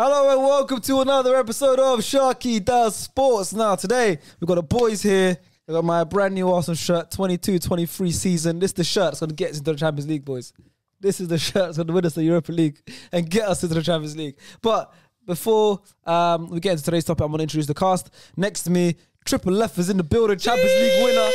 Hello and welcome to another episode of Sharky Does Sports. Now, today we've got the boys here. I got my brand new awesome shirt, 22 23 season. This is the shirt that's going to get us into the Champions League, boys. This is the shirt that's going to win us the Europa League and get us into the Champions League. But before um, we get into today's topic, I'm going to introduce the cast. Next to me, Triple Left is in the building, Champions League winner.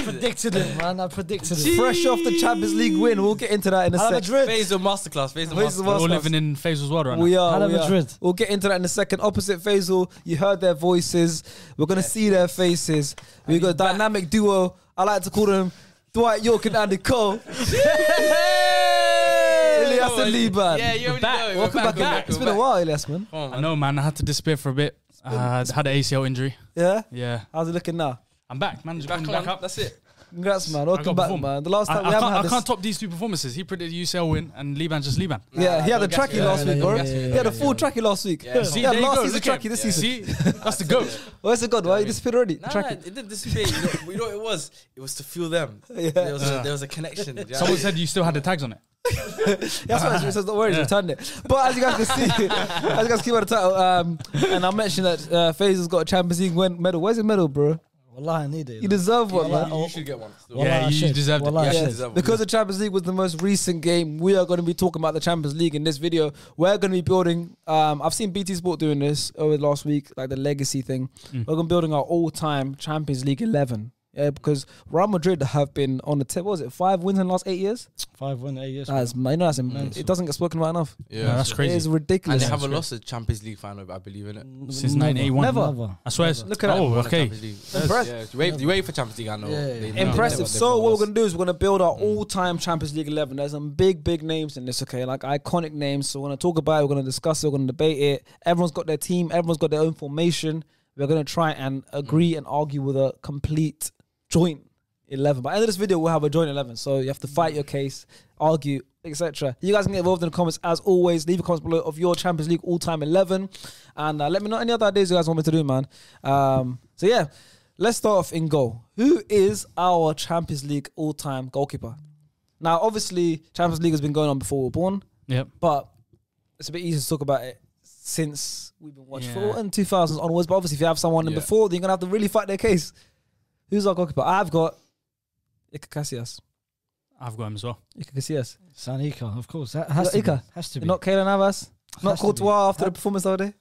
I predicted it, man. I predicted it. Fresh off the Champions League win. We'll get into that in a Hala sec. Madrid. Faisal masterclass. Faisal Faisal masterclass. Masterclass. We're all living in Faisal's world right now. We are. We are. Madrid. We'll get into that in a second. Opposite Faisal, you heard their voices. We're gonna see their faces. We got a dynamic duo. I like to call them Dwight Yorke and Andy Cole. Elias and Liban. Yeah, you already back. know. it. We're Welcome back. we're back. It's we're been a while, Elias, man. Come on, I man. know, man. I had to disappear for a bit. Uh, had an ACL injury. Yeah. Yeah, How's it looking now? I'm back, man. Just Back, coming back up. That's it. Congrats, man. I Welcome got back, performed. man. The last time I we haven't can't, had I can't top these two performances. He predicted UCL win, and Liban just Liban. yeah, he had a don't tracky gas last me. week, Don't bro. gas me. He had a full tracky last week. Yeah. See, he had last season Look tracky this Yeah. season. See, that's the goat. Where's it gone? Why you disappeared already? Nah, Tracky. nah, it didn't disappear. You know, you know what it was? It was to feel them. Yeah. There was, a, there was a connection. Someone said you still had the tags on it. That's why it says don't worry, Yeah. returned it. But as you guys can see, as you guys keep on the title, um, and I mentioned that uh, Faisal's got a Champions League medal. Where's the medal, bro? Wallahi, I need it. You deserve one, Yeah, man. you, you should get one. Still. Wallah, Yeah, I you should. deserved it. Wallah, I Yeah, should. deserve one. Because the Champions League was the most recent game, we are going to be talking about the Champions League in this video. We're going to be building. Um, I've seen BT Sport doing this over the last week, like the legacy thing. Mm. We're going to be building our all-time Champions League eleven. Yeah, because Real Madrid have been on the tip. What was it? Five wins in the last eight years. Five wins, eight years. That's, you know, that's, Mental. it doesn't get spoken about enough. Yeah, Yeah, that's crazy. It is ridiculous. And ridiculous. they haven't That's lost a Champions League final, I believe, in it. Since Never. 1981. Never. Never. I swear. it's- Look at that. Oh, Won okay. Champions League. Impressed. Yeah, you wait, you wait for Champions League. I know. Yeah, They- yeah. Impressive. So what we're gonna do is we're gonna build our Mm. all-time Champions League eleven. There's some big, big names in this. Okay, like iconic names. So we're gonna talk about it. We're gonna discuss it. We're gonna debate it. Everyone's got their team. Everyone's got their own formation. We're gonna try and agree and argue with a complete joint eleven. By the end of this video, we'll have a joint eleven. So you have to fight your case, argue, etc. You guys can get involved in the comments as always. Leave a comment below of your Champions League all-time eleven, and uh, let me know any other ideas you guys want me to do, man. Um, so yeah. Let's start off in goal. Who is our Champions League all-time goalkeeper? Now, obviously, Champions League has been going on before we were born, Yep. but it's a bit easier to talk about it since we've been watching Yeah. football in 2000s onwards. But obviously, if you have someone in before, then you're gonna have to really fight their case. Who's our goalkeeper? I've got Iker Casillas. I've got him as well. Iker Casillas. Sanika, of course. That has You to got be. Has to be. Not Keylor Navas. Not Has to. Courtois after the performance the other day.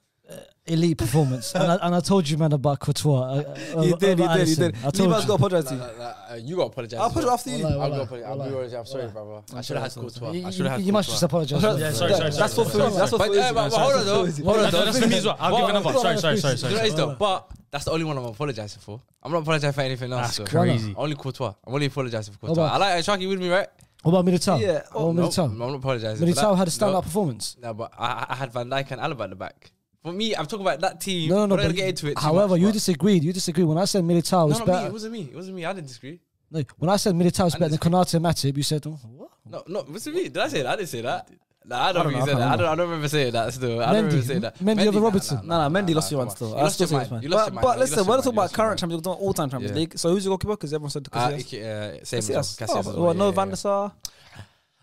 elite performance. and, I, and I told you, man, about Courtois. Uh, uh, You did, over you did, you Alisson. did. I told Liba's you. got to apologize to you. nah, nah, uh, You got to apologize. I'll put it after you. Wallah, I'll wallah, go apologize. I'll be wallah, honest. I'm sorry, wallah. brother. I should have had Courtois. You, I should have had you, you must just apologize. Yeah, sorry, that. sorry, That's sorry, for sorry. That's for But, Fuzi. uh, but- but hold on though. Hold on though. that's for me as well. I'll give another. Sorry, sorry, sorry, sorry. what though? But that's the only one I'm apologizing for. I'm not apologizing for anything else. That's so. crazy. Only Courtois. I'm only apologizing for Courtois. I like uh, Sharky with me, right? What about Militao? Yeah. What about No, Militao? I'm not apologizing. for Militao had a standout No. performance. No, but I, I had Van Dijk and Alaba at the back. For me, I'm talking about that team. No, no, no. but get into it. however, much, you disagreed. You disagreed when I said Militao No, was me. better. It wasn't me. It wasn't me. I didn't disagree. No, when I said Militao was better than. Konate and Matip, you said, oh, what? No, no, it wasn't me. Did I say that? I didn't say that. Nah, I don't, don't know, I said can't that. I don't, remember. I don't remember saying that still. I don't Mendy. remember saying that. Mendy over nah, Robertson. nah, No, no, nah, Mendy nah, lost your come mind on. still. You I lost still your mind. You lost But, your mind. but listen, we're not talking about current Champions we're talking all-time Champions League. So who's your goalkeeper? Because everyone said Uh, Casillas. Ike- uh, same Casillas. as. Casillas Oh, well, well, no Van yeah. der Sar.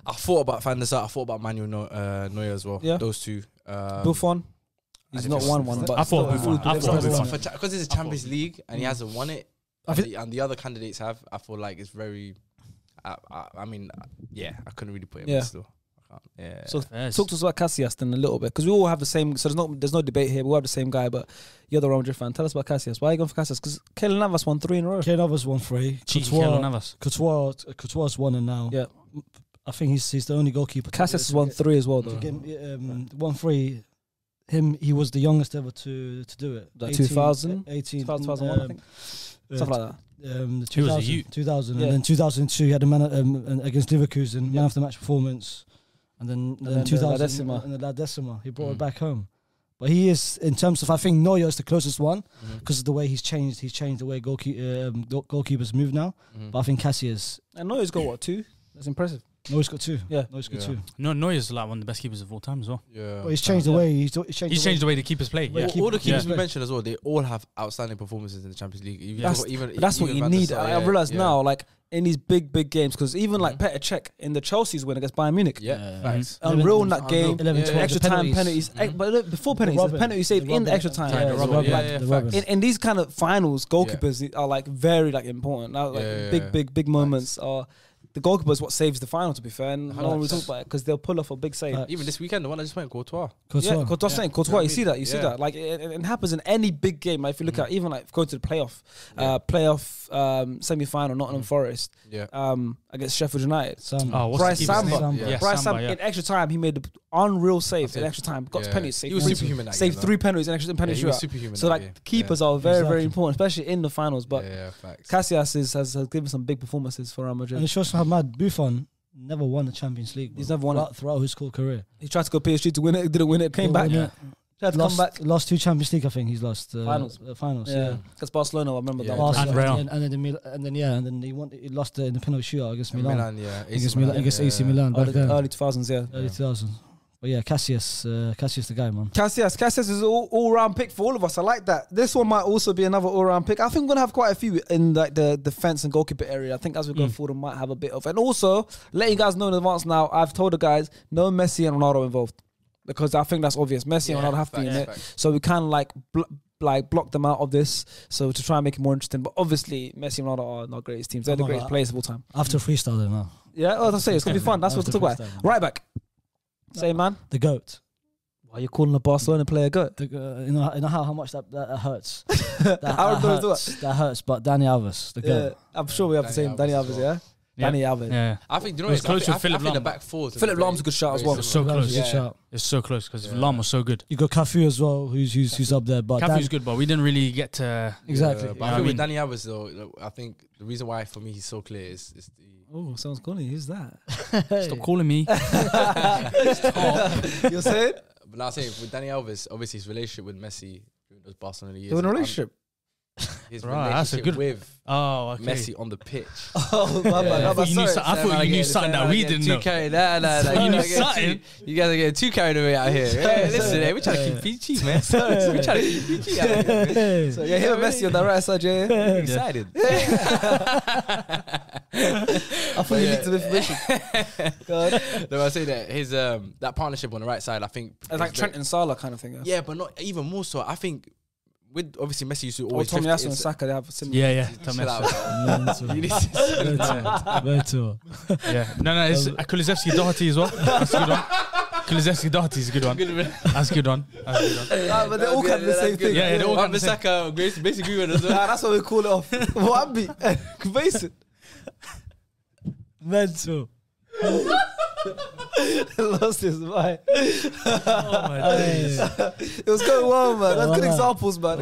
I thought about Van der Sar. I thought about Manuel uh, Neuer as well. Yeah. Those two. Um, Buffon. He's not think one one, but I thought Buffon. I thought Buffon. because it's a Champions League and he hasn't won it, and the, and the other candidates have. I feel like it's very. I, I, I mean, uh, yeah, I couldn't really put him Yeah. in still. I can't, yeah. So Yes. talk to us about Casillas then a little bit because we all have the same. So there's no there's no debate here. We all have the same guy, but you're the Real Madrid fan. Tell us about Casillas. Why are you going for Casillas? Because Keylor Navas won three in a row. Kane Navas won three. Cheeky Courtois, Keylor Navas. Courtois, Courtois won and now. Yeah. I think he's he's the only goalkeeper. Casillas has won three as well though. get, um, one three. Him, he was the youngest ever to to do it. Like 2000? 18, 2001, I um, think. uh, Stuff like that. um, the He was a 2000, youth. 2000 Yeah. and then 2002 he had a man um, an- against Leverkusen man Yeah. of the match performance and then, then then the 2000 La and the La Decima he brought Mm. it back home but he is in terms of I think Neuer is the closest one because of the way he's changed he's changed the way goalkeep, um, goalkeepers move now Mhm. but I think Cassius I know he's got what two. That's impressive. No, he's got two. Yeah. no, he's got Yeah. two. No, Neuer's like one of the best keepers of all time as well. Yeah. But he's changed the way. He's, he's changed. He's the way. changed the way the keepers play. Wait, Yeah. keep- all the keepers yeah. we mentioned as well, they all have outstanding performances in the Champions League. Even, That's- even, But that's what even you need. Sar, I, yeah, I realize yeah. now, like in these big, big games, because even like Petr Cech in the Chelsea's win against Bayern Munich, Yeah, Yeah. facts. unreal in that game. 11, Yeah, 12 extra the time penalties, Eh, but before penalties, the rubbing. penalty saved The in the extra time. Yeah, Yeah, the rubbing. rubbing. Yeah, yeah, The facts. rubbing. in, in these kind of finals, goalkeepers are like very like important. Now, like Yeah, yeah, big, big, big moments are the goalkeeper is what saves the final. To be fair, and no one will talk about it because they'll pull off a big save. Uh, Even this weekend, the one I just went, Courtois. Courtois. Yeah, Courtois Yeah. saying Courtois. You know You see that. You see that. Like it, it, it happens in any big game. Like if you look Mhm. at even like go to the playoff, Yeah. uh, playoff um, semi final, Nottingham Mhm. Forest Yeah. um, against Sheffield United. Sam. Oh, what's Bryce Samba. name? Samba. Yeah, Yeah. Bryce Samba, yeah. in extra time, he made the unreal save in extra time. Got Yeah. penalties. Saved He was three, superhuman. that saved game, three penalties in extra though. penalty Yeah, he was superhuman. So like keepers are very very important, especially in the finals. But yeah, yeah, facts. Casillas has, has given some big performances for Real And Madrid. It shows how mad Buffon never won the Champions League. He's bro. never won it. throughout, throughout his whole career. He tried to go PSG to win it, didn't win it, came back. win it. Tried to lost, come back. lost two Champions League. I think he's lost uh, Finals. uh, finals. Yeah, Yeah. because Barcelona. I remember Yeah. that. one. Barca, And Real. and, and then the Mil- and then yeah, and then he won. He lost uh, in the penalty shootout against And Milan. Milan, yeah. AC Against Milan, against AC Milan back Early, then, early 2000s, yeah. early 2000s. But yeah, Cassius, uh, Cassius the guy, man. Cassius, Cassius is all, all round pick for all of us. I like that. This one might also be another all round pick. I think we're gonna have quite a few in like the defense and goalkeeper area. I think as we go Mm. forward, we might have a bit of. And also, letting you guys know in advance now, I've told the guys no Messi and Ronaldo involved because I think that's obvious. Messi and Ronaldo have to be in it, so we kind of like bl- like block them out of this. So to try and make it more interesting. But obviously, Messi and Ronaldo are not greatest teams. They're the I'm not greatest gonna- players of all time. After freestyle, then now Yeah, oh, that's it. It's gonna be fun. That's what to After talk about. Right back. Say man, the goat. why are you calling a Barcelona player good? The, uh, you know, you know how, how much that, that hurts. that, How that does it hurts. That hurts. But Dani Alves, the Yeah. I'm sure we have the Danny same Dani Alves Alves. Yeah, well. Yeah. Dani Alves. Yeah. I think, do you know, It was what, I close to Philip I think the Lahm. back four. Philipp Lahm's a good shot as well. It's So close. a good Yeah. shout. It's so close because Yeah. Lahm was so good. You got Cafu as well, who's who's, who's up there. But Cafu's Dan- good, but we didn't really get to. Exactly. Yeah, but You I what I think with? Dani Alves, though, I think the reason why for me he's so clear is, is the. Oh, someone's calling. Who's that? Stop calling me. You're saying? But now I'm saying with Dani Alves, obviously his relationship with Messi during those Barcelona years. They're in a relationship. His Right, that's a relationship good- with Oh, okay. Messi on the pitch. Oh, my bad. Yeah. I thought bad, you knew sorry. so- I thought you knew something that we didn't know. Carried, nah, nah, nah, You you, knew guys are getting something. too, you guys are getting too carried away out here. Hey, listen, hey, we're trying to keep PG, man. we're trying to keep PG out here. man. So yeah, him and Messi on the right side, yeah. I'm excited. I thought you yeah. leaked some information. God. no, I say that his um that partnership on the right side, I think It's like Trent very- and Salah kind of thing. Yeah. Yeah, but not even more so. I think with obviously Messi used to Or always Tommy 50 Asu and it's- Saka, they have a similar. Yeah, yeah. Chill Tommy out, bro. You need to- Beto. Yeah. No, no, it's Kulusevski Doherty as well. That's a good one. Kulusevski Doherty is a good one. That's a good one. That's a good one. Ah, but they all kind of the same thing. Yeah, yeah, they all Wan kind of the same. Bissaka, Grace- basically agree with us. Nah, that's what we call it off. Wambi. Basic. Mental. Lost his mind. Oh my days. It was going well, man. That's good Wallah. examples, man.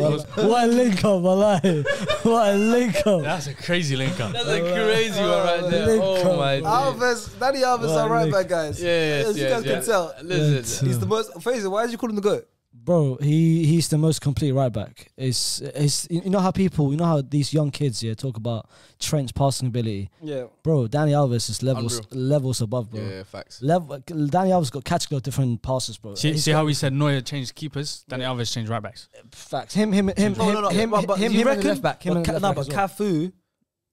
what a link up, wallahi. What a link up. That's a crazy link up. That's a crazy one right there. Oh link Oh up, my days. Alves, Dani Alves Well, are right Nick. back, guys. Yes, As you yes, guys can tell. Listen, He's the most. Faisal, why did you call him the goat? Bro, he he's the most complete right back. It's it's you know how people you know how these young kids here talk about Trent's passing ability. Yeah. Bro, Dani Alves is levels Unreal. levels above, bro. yeah, yeah, facts. Level Dani Alves got category of different passes, bro. See, see got how we said Neuer changed keepers? Dani Alves changed right backs. facts. Him him him No, no, no. him but, but him you him reckon? left back. Him but and Ca- left no, back but as well. Cafu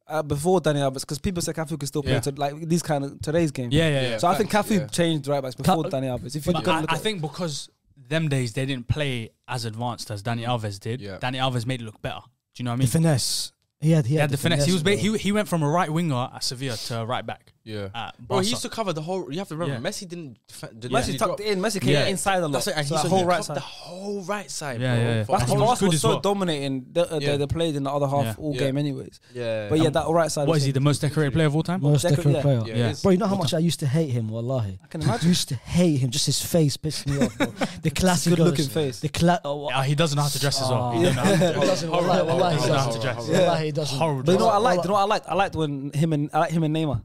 uh, before Dani Alves, because people say Cafu can still play Yeah. to like these kind of today's game. Yeah, yeah, yeah. Yeah. So I think facts, Cafu yeah. changed right backs before Ca- Dani Alves. If you look I, look I think because them days they didn't play as advanced as Dani Alves did. Yeah. Dani Alves made it look better. Do you know what I mean? the finesse. He had he He had, had the finesse. He was ba- he, he went from a right winger at Sevilla to a right back Yeah. at Bro, he used to cover the whole. You have to remember, Yeah. Messi didn't. def- didn't Messi actually tucked in. Messi came Yeah. inside a lot. That's it. And so he that whole right covered side. the whole right side. Yeah, bro, yeah, yeah. for That's And because whole- was Barca good was as so well. dominating. They, Yeah. they, they played in the other half Yeah. all Yeah. game, anyways. Yeah. But yeah, Um, that right side. what was is he? The most decorated player of all time? most Deco- decorated yeah. player. Yeah, Yeah. it is. Bro, you know how much I used to hate him, wallahi. I can imagine. used to hate him. Just his face pissed me off, bro. The classic good looking face. The cla- oh, Yeah, he doesn't know how to dress as well. Oh. He doesn't know how to dress. doesn't. Wallahi, wallahi, he He doesn't know how doesn't. to dress. Wallahi, he doesn't. Horrible. But you know what I liked? You know what I liked? I liked when him and I liked him and Neymar.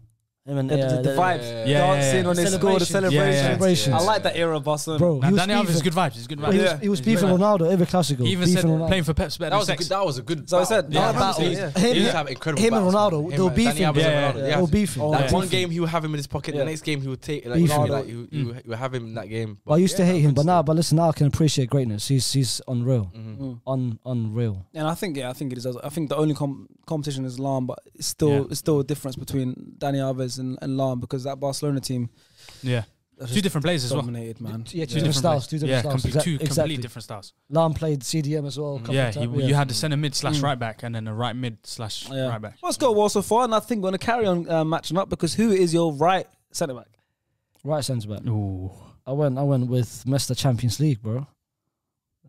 Him and the, yeah, the, the, vibes, yeah, yeah, dancing on they score, the celebration. I like that era of Barcelona. Bro, he was Alves is good vibes. He's good vibes. He was, he was beefing Ronaldo every classical. He even said playing for Pep's better. That was a good. That was a good. So I said that battle. He used to have incredible. Him and Ronaldo, they were beefing. They were beefing. Like one game he would have him in his pocket, the next game he would take. Like you would have him in that game. I used to hate him, but now, but listen, now I can appreciate greatness. He's he's unreal, mm-hmm. unreal. And I think yeah, I think it is. I think the only com competition is Lahm, but it's still yeah. it's still a difference between Dani Alves and, and Lahm because that Barcelona team. Yeah. Two different players as well. Dominated, man. Yeah, two yeah. different styles. Two different yeah, styles. Exactly. two completely different styles. Lahm played CDM as well. Yeah, yeah, you had the centre mid slash mm. right back and then a right mid slash yeah. right back. Well, it's got well so far, and I think we're going to carry on uh, matching up because who is your right centre back? Right centre back. Ooh. I went. I went with Mr. Champions League, bro.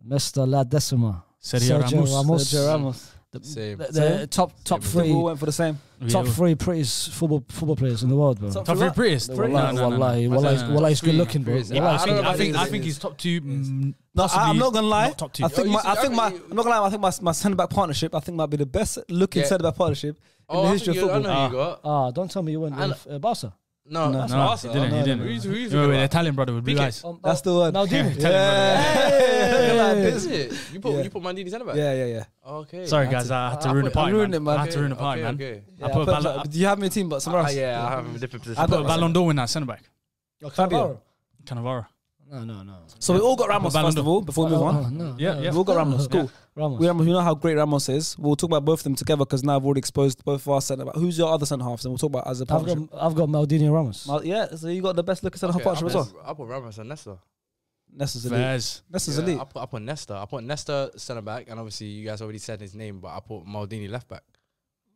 Mr. La Decima. Sergio, Sergio Ramos. Ramos. Sergio Ramos. The, same. the, the same. top top same. three. We went for the same. Top yeah. three prettiest football football players in the world, bro. Top, top three prettiest. Wallahi, no, no, no, wallahi, no. wallahi, good looking, bro. Yeah, I, think, I think I think he's top two. Mm, I, am not gonna lie. Not top two. I think oh, my, I think my I'm not gonna lie. I think my my centre back partnership. I think might be the best looking yeah. centre back partnership oh, in the oh, history of football. Ah. ah, don't tell me you went with uh, Barca. No, no, that's no. He didn't. he didn't. Who's, who's Remember the Italian brother with blue nice. Um, That's the one. Now, Maldini. Yeah. yeah, like, is it? You put Yeah. you put Maldini's head back. Yeah, yeah, yeah. Okay. Sorry guys, I had to I ruin the put- I party. ruined it, man. I had to ruin the party, man. okay. I Yeah, you have me team, but somewhere Ah, else. yeah, I have a different position. I put a Ballon d'Or winner, centre back, Fabio. Oh, Cannavaro. No, no, no. So we all got Ramos first of all before we move oh, on. Oh, yeah. We all got Ramos. Cool. Ramos. We Ramos. We know how great Ramos is. We'll talk about both of them together because now I've already exposed both of our centre back. Who's your other centre half? And we'll talk about as a I've got, I've got Maldini and Ramos. Mal- yeah, so you got the best looking centre half partnership as well. I put Ramos and Nesta. Nesta's elite. Fairs. Nesta's yeah, elite. I put, I put Nesta. I put Nesta centre back, and obviously you guys already said his name, but I put Maldini left back.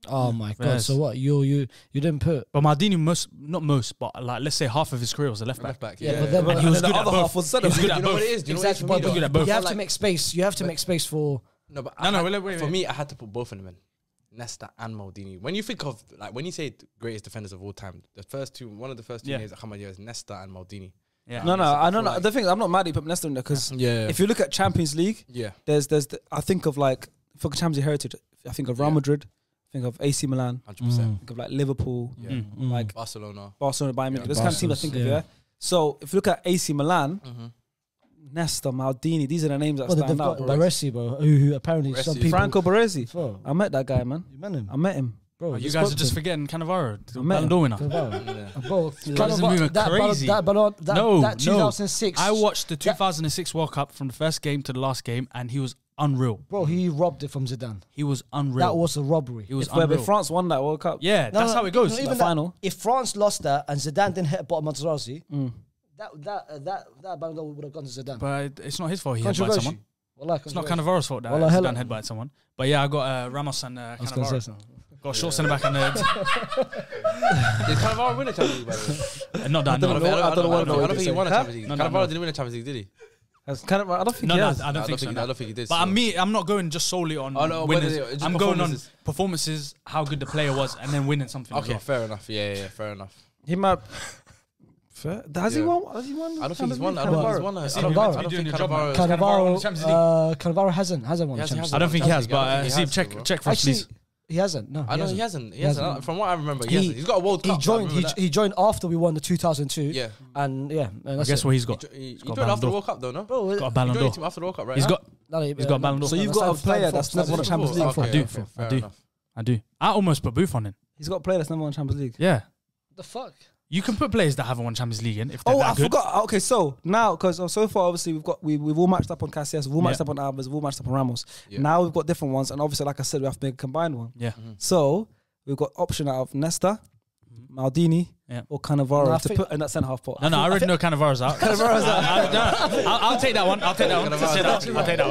Oh my god! So what you you you didn't put? But Maldini most not most, but like let's say half of his career was a left back. Left back, yeah. yeah. But then, and he was and good the at other both. half was centre. He was good at both. Exactly, you have to make space. You have to make space for no, but no, I no. Had, wait, wait, for me, I had to put both of them in. Nesta and Maldini. When you think of like when you say greatest defenders of all time, the first two, one of the first two yeah. names that come is Nesta and Maldini. Yeah. No, no, I don't know. Like, the thing I'm not mad at you put Nesta in there because yeah, yeah. if you look at Champions League, yeah, there's there's the, I think of like for Champions League heritage, I think of Real Madrid, I think of AC Milan, hundred percent, think of like Liverpool, yeah, mm. mm. like Barcelona, Barcelona, Bayern Munich. Yeah, this kind of team I think of yeah. So if you look at AC Milan. Mm-hmm Nesta, Maldini. These are the names that Well, stand out. Baresi, bro, who, who apparently Baresi. some people. Franco Baresi. I met that guy, man. you met him, I met him. bro. Oh, you guys are just forgetting Cannavaro, I met Ballon d'Or Cannavaro- moving that crazy. That Ballon, that, No, that no. 2006. I watched the 2006 World Cup from the first game to the last game, and he was unreal. Bro, he robbed it from Zidane. He was unreal. That was a robbery. He was if, unreal. France won that World Cup. Yeah, No, that's no, how it goes. no, even that- final. If France lost that and Zidane didn't hit a bottom Materazzi, that that uh, that that Bangla would have gone to Zidane. But it's not his fault. He headbutted someone. Wallah, it's not Cannavaro's fault that Wallah, Zidane headbutted someone. But yeah, I got uh, Ramos and uh, Cannavaro. Got short centre back and uh, did Cannavaro win a Champions League? By the way? Uh, not done. I don't, know, I I don't, know, I don't, I don't, think he won a Champions League. No, Cannavaro no, no. didn't win a Champions League, did he? That's kind of, I don't think no, he no, has. I don't, I think, don't so, think. I don't think he did. But so. Me. I'm not going just solely on oh, no, winners. It, I'm going on performances, how good the player was, and then winning something. Okay, well. fair enough. Yeah, yeah, yeah, fair enough. He might. Fair. Has yeah. he won? Has he won? I don't think he's won. I don't, he's won. Is he doing the job? Cannavaro. Uh, Cannavaro hasn't hasn't won. Hasn't, has, I don't think he has. But uh, see, check check for please. He hasn't. No, I know he hasn't. He, hasn't. From what I remember, he, he has got a World Cup. He joined. He, joined after we won the 2002. Yeah, and yeah. I guess what he's got. He's got he joined after the World Cup though, no? He's got a Ballon d'Or. After the World Cup, right? He's got. He's got Ballon d'Or. So you've got a player that's never won a Champions League. I do. I do. I do. I almost put Buffon in. He's got a player that's never won Champions League. Yeah. The fuck. You can put players that haven't won Champions League in. If oh, I good. forgot. Okay, so now because oh, so far obviously we've got we have all matched up on Casillas, we've all matched up on Alves, we've all matched up on Ramos. Yeah. Now we've got different ones, and obviously, like I said, we have to make a combined one. Yeah. Mm -hmm. So we've got option out of Nesta, Maldini yeah. or Cannavaro no, to put in that centre half pot. No, no, I, already know Cannavaro's out. Cannavaro's out. I, no, no, I'll, I'll, take that one. I'll take that one. I'll take that one. I'll take that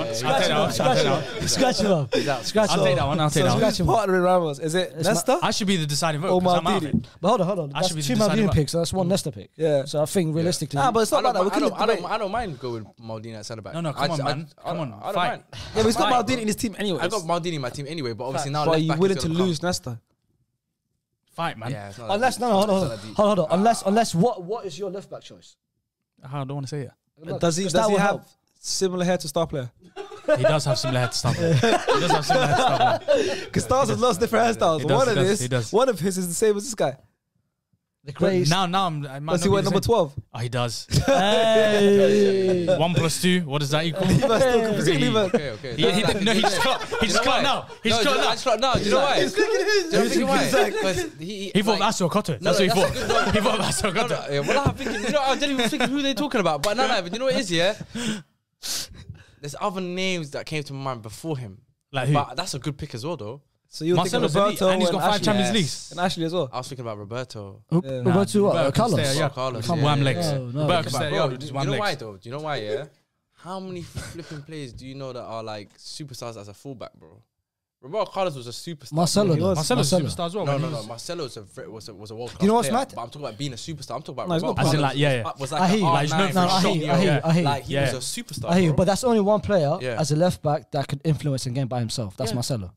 one. Scratch him up. Scratch him up. I'll take that one. I'll take that one. Scratch him up. Partnering rivals. Is it Nesta? I should be the deciding vote. Or Maldini. But hold on, hold on. I That's I two Maldini vote. picks. So that's one mm. Nesta pick. Yeah. So I think realistically, nah, but it's not like that. I don't. I don't mind going Maldini at centre back. No, no, come on, man. Come on, I don't mind. Yeah, but he's got Maldini in his team anyway. I've got Maldini in my team anyway. But obviously now, but are you willing to lose Nesta. Fight, man. Yeah, it's not Unless deep. no, no, hold on, hold on, hold on, hold on. Unless, unless what, what is your left back choice? Ah, I don't want to say it. Does he? Does that he will have help. similar hair to star player? He does have similar head stuff. he does have similar head stuff. Because stars has lots of different hairstyles. Does, one of does, this, one of his is the same as this guy. The greatest. Now, now I'm. I might Does not he be wear the number same. twelve? Oh, he does. Hey. One plus two. What does that equal? Levi's still Three. completely Levi. Okay, okay. He, he, That's- no, he just clocked. He just You know clocked why? now. He just do you I now. just clocked now. Do you know why? He's looking Do you know he's why? looking at his- Because he, He thought like- Vaso Koto. That's what he that's thought. a He thought Vaso No, Koto. no, yeah, well, I'm thinking, you know, I didn't even think who they're talking about. But no, no, but you know what it is, yeah? There's other names that came to my mind before him. Like who? But that's a good pick as well, though. So you're thinking Marcelo's elite, Roberto and he's got five Ashley. Champions Yes. Leagues. and Ashley as well. I was thinking about Roberto. Who- Yeah. Roberto what? Roberto Uh, Carlos. Stay, yeah. Carlos. Come yeah. Wham on. legs. No, no. Roberto But Stay, bro, yeah, do, just you wham know legs. why though? Do you know why? Yeah. How many flipping players do you know that are like superstars as a fullback, bro? Roberto Carlos was a superstar. Marcelo. He was. Marcelo's a Marcelo. superstar as well. No, man. no, He no. was- Marcelo was a ve- was a, was a world class. You know what's player, mad? But I'm talking about being a superstar. I'm talking about No, he's Roberto got As in, Carlos like, yeah, yeah. was like I an hear you. Like, no, No, I sure. hear you. I hear you. I hear you. Like he Yeah. was a superstar. I hear you, bro. but that's only one player Yeah. as a left back that could influence a game by himself. That's Yeah. Marcelo.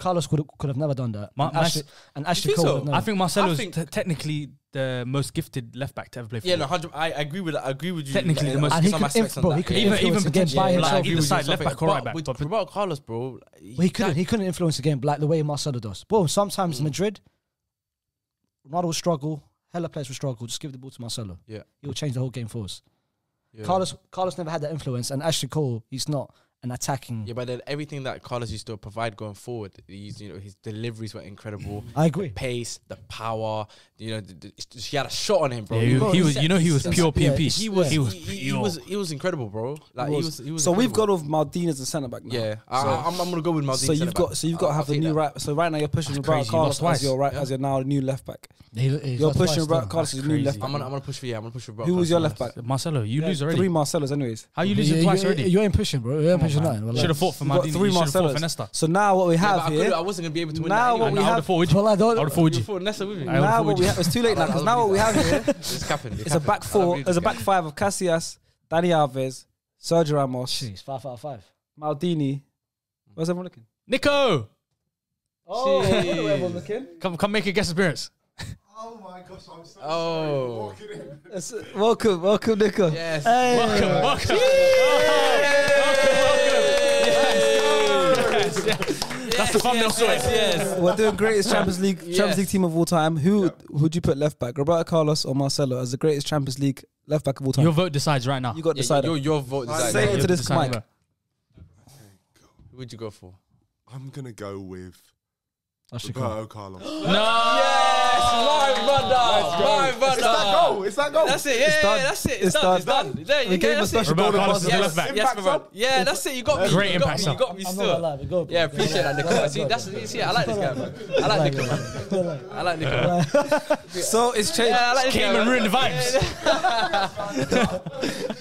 Carlos could could have never done that. Ma- and Ashley, and Ashley Cole so? would have never. I think Marcelo's think- t- technically the most gifted left back to ever play for. Yeah, no. I agree with. I agree with you. Technically like, the most- on And he some could aspects inf- bro, he could Yeah. even influence even the game potentially by like himself. either side, left back or right back. With But, but Roberto Carlos, bro, Well, he couldn't. He couldn't influence the game like the way Marcelo does. Bro, sometimes Mm. Madrid, Ronaldo will struggle. Hella players will struggle. Just give the ball to Marcelo. Yeah. he will change the whole game for us. Yeah. Carlos, Carlos never had that influence, and Ashley Cole, he's not an attacking. Yeah, but then everything that Carlos used to provide going forward, he's, you know, his deliveries were incredible. I agree. Pace, the power, you know, the, the, he had a shot on him, bro. yeah, he, Bro, he was. You know, he was pure pieces. Yeah, PMP. he he was, He was he, he was, he was incredible, bro. Like he was, he was. so we've got off Maldini as a centre back now. Yeah, I, So- I, I'm, I'm gonna go with Maldini. So you've got so you've got to I'll have the new that. right. So right now you're pushing That's Roberto Carlos lost as your twice. right as your now new left back. He, You're pushing twice Roberto. Carlos as That's your new crazy. left I'm back. gonna, I'm gonna push for yeah. I'm gonna push for Roberto Who was your left back? Marcelo, you lose already. Three Marcelos, anyways. How you You- losing twice already? You ain't pushing, bro. You ain't pushing Should have fought for You've Maldini. three You should have fought for Marcelos. Nesta. So now what we have but I, here. I wasn't gonna be able to win Now that. what anyway. we I would have- have fought with you. Well, I I don't. would have fought with You you. Nesta with me. Now what we have, it's too late now because now what we have here It's is a back four. There's a back five of Casillas, Dani Alves, Sergio Ramos, Jeez, five out of five. Maldini. Where's everyone looking? Nico, Oh, Jeez. where everyone looking? come come make a guest appearance. Oh my gosh, I'm so Oh. walking in. It's- Welcome, welcome, Nico. Yes. Welcome, welcome. Yes, yes. That's the thumbnail choice. Yes. We're doing greatest Champions League Yes. Champions League team of all time. Who would you put left back? Roberto Carlos or Marcelo as the greatest Champions League left back of all time? Your vote decides right now. you got Yeah, decided. your, your vote. decides. Say it to this decide. mic. Who would you go for? I'm gonna go with Roberto Carlos. No. Yes, my brother, my It's that brother. goal. It's that goal. That's it. Yeah, It's yeah, yeah, that's it. It's, It's done. done. It's done. There We you gave go. him a That's it. special Roberto golden Carlos pass. is the Yes, left back. yes, Impact Yeah, that's it. You got me. Great you got impact me. You got me I'm still. not alive. Go, Yeah, appreciate that, Nico. See, that's see, I like this guy, man. I like Nico, man. I like Nico. So it's changed. Yeah, like Came and ruined the vibes.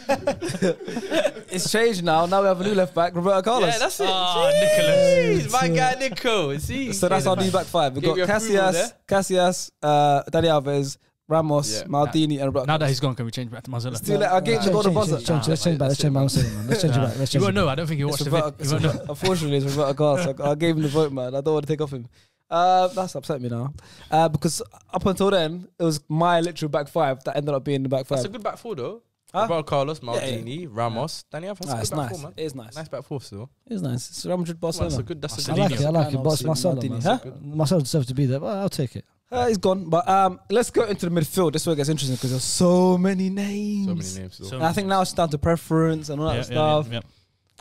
It's changed now. Now we have a new left back, Roberto Carlos. Yeah, that's it. Ah, Jeez, Nicholas. My guy Nico. See. so that's our new back five. We've got you approval Casillas. Casillas, uh, Dani Alves, Ramos, Yeah. Maldini, and Roberto. Now that he's gone, can we change back to Marcelo? It's too. I gave the Change, golden change, buzzer. change, change, Let's change back. Let's change back. Marcelo, man. Let's change it back. Let's You change won't know. I don't think you watched It's the Roberto, video. it's You won't know. Roberto- unfortunately, it's Roberto Carlos. I, I gave him the vote, man. I don't want to take off him. Uh, that's upset me now. Uh, because up until then, it was my literal back five that ended up being the back That's a good back four, though. Huh? Roberto Carlos, Yeah, yeah. Maldini, Ramos, Daniel. That's Nah, a it's good back nice. four, man. it is nice. Nice back four still. It is nice. It's Real Madrid Well, that's a good. That's a I good. like it. I like it. But it's Marcelo, man. Huh? Marcelo deserves to be there. Well, I'll take it. Uh, he's gone. But um, let's go into the midfield. This is where it gets interesting because there's so many names. So many names. So- And I think now it's down to preference and all that Yeah, yeah, stuff. yeah,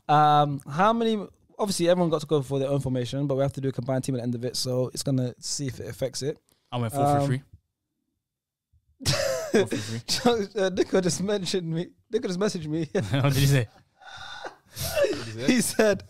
yeah. Um, how many? Obviously, everyone got to go for their own formation, but we have to do a combined team at the end of it. So it's gonna see if it affects it. I went four Um, three three. Four three three. uh, Nico just mentioned me. Nico just messaged me. What did he say? he said,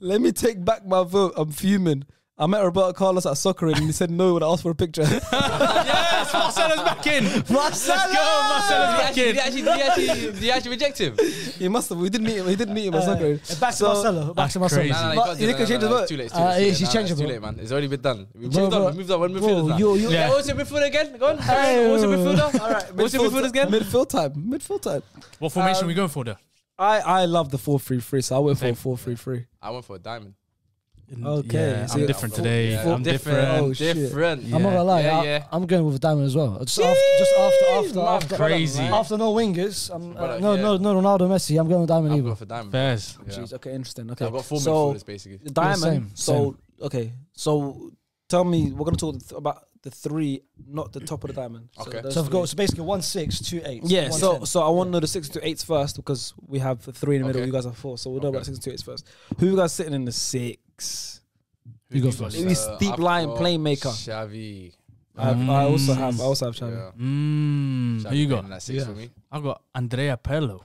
"Let me take back my vote. I'm fuming. I met Roberto Carlos at soccer and he said no when I asked for a picture. yes, Marcelo's back in. Marcelo, let's go. Marcelo's he back actually, in. did he actually, did he actually, did he actually reject him? he must have. We didn't meet him. He didn't meet him at soccer. Uh, Back to So- Marcelo. Back to Marcelo. crazy. Nah, nah, you can't you do can that. change the vote. It's too late. It's Uh, too late. he's It's too late. Nah, changeable. It's too late, man. It's already been done. We Bro, moved on. bro. We moved on. When Bro, midfielder now. you- you- Yeah, what's your midfielder again? Go on. What's your midfielder? All right. What's your midfield- midfielders again? Midfield time. Midfield time. What formation Um, are we going for there? I, I love the 4 3 3, so I went for Same. 4 3 3. I went for a diamond. Okay, yeah, so I'm different full, today. Yeah. I'm different. different. Oh, shit. different. Yeah. I'm not gonna lie. Yeah, I, am going with a diamond as well. Just Jeez, after, just after, after, man, after crazy. After, after no wingers, I'm, uh, no, no, no Ronaldo, Messi. I'm going with diamond. I'm either. going for diamond. Fairs. Jeez, okay, interesting. Okay, so I've got four so this basically. Diamond. Same, so same. okay, so tell me, we're gonna talk th about the three, not the top of the diamond. Okay. So, so I've got so basically one six, two eight. Yeah. So ten. so I want to know the six to eights first because we have three in the middle. You guys are four, so we'll know about six to eights first. Who you guys sitting in the six? six. You go first. It is deep line playmaker. Xavi. Mm. I also have. I mm. also have Xavi. Yeah. Mm. Xavi you got? Six yeah. for me. I got Andrea Perlo.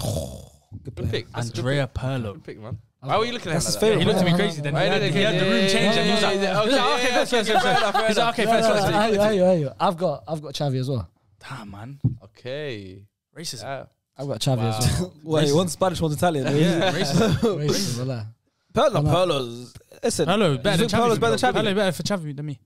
Oh, good, good pick. That's Andrea good pick. Perlo. Good pick, man. Why were you looking at him? That's his like favorite. He looked at me crazy. Then he, had the room change, and he was like, "Okay, first, first, first." He's like, "Okay, first, first." I've got, I've got Xavi as well. Damn, man. Okay. Racism. I've got Xavi wow. as well. Wait, one Spanish, one Italian. yeah, racism. racism. Perlo, Perlo's. Listen, Perlo better than Chavi. Perlo better than Chavi? Better for Chavi than me.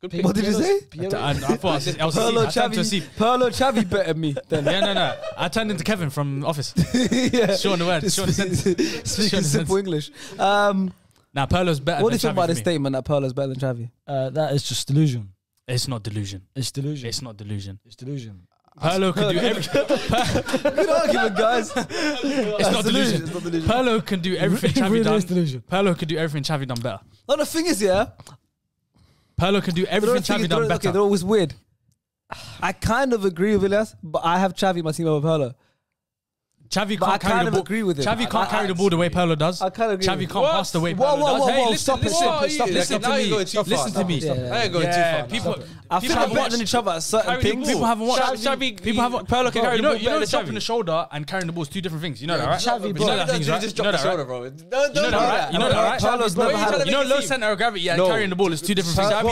Good. What did you say? I, thought I was, Perlo, I Chavi, Perlo Chavi better me Yeah, no, no. I turned into Kevin from Office. yeah. Short the word. Short the sentence. Speaking simple. English. Um, Nah, Perlo's better. What do you think about the this statement that Perlo's better than Chavi? Uh, that is just delusion. It's not delusion. It's delusion. It's not delusion. It's delusion. Perlo can do everything. Good argument, guys. It's not delusion. Perlo can do everything Chavi done. Perlo can do everything Chavi done better. No, the thing is, yeah. Perlo can do everything Chavi done better. Okay, they're always weird. I kind of agree with Elias, but I have Chavi my team over Perlo. Chavi can't kind carry the ball. agree with him. Chavi can't I- carry the ball the way Polo does. I kind of agree Chavi can't pass the way Whoa, Polo whoa, does. whoa, Hey, whoa, listen, stop listen, it, stop it, listen stop to it. me. Now you're too far. Listen to me. yeah, yeah. I ain't going too far. People, I feel people like we're each other carry the ball. People haven't watched. Xavi- people haven't. Can carry the ball you better know, than dropping the shoulder and carrying the ball is two different things. You know that, right? Xavi, you know that things, right? You know that, right? shoulder, You know that, right? never had You know, a low center of gravity and carrying the ball is two different things. Xavi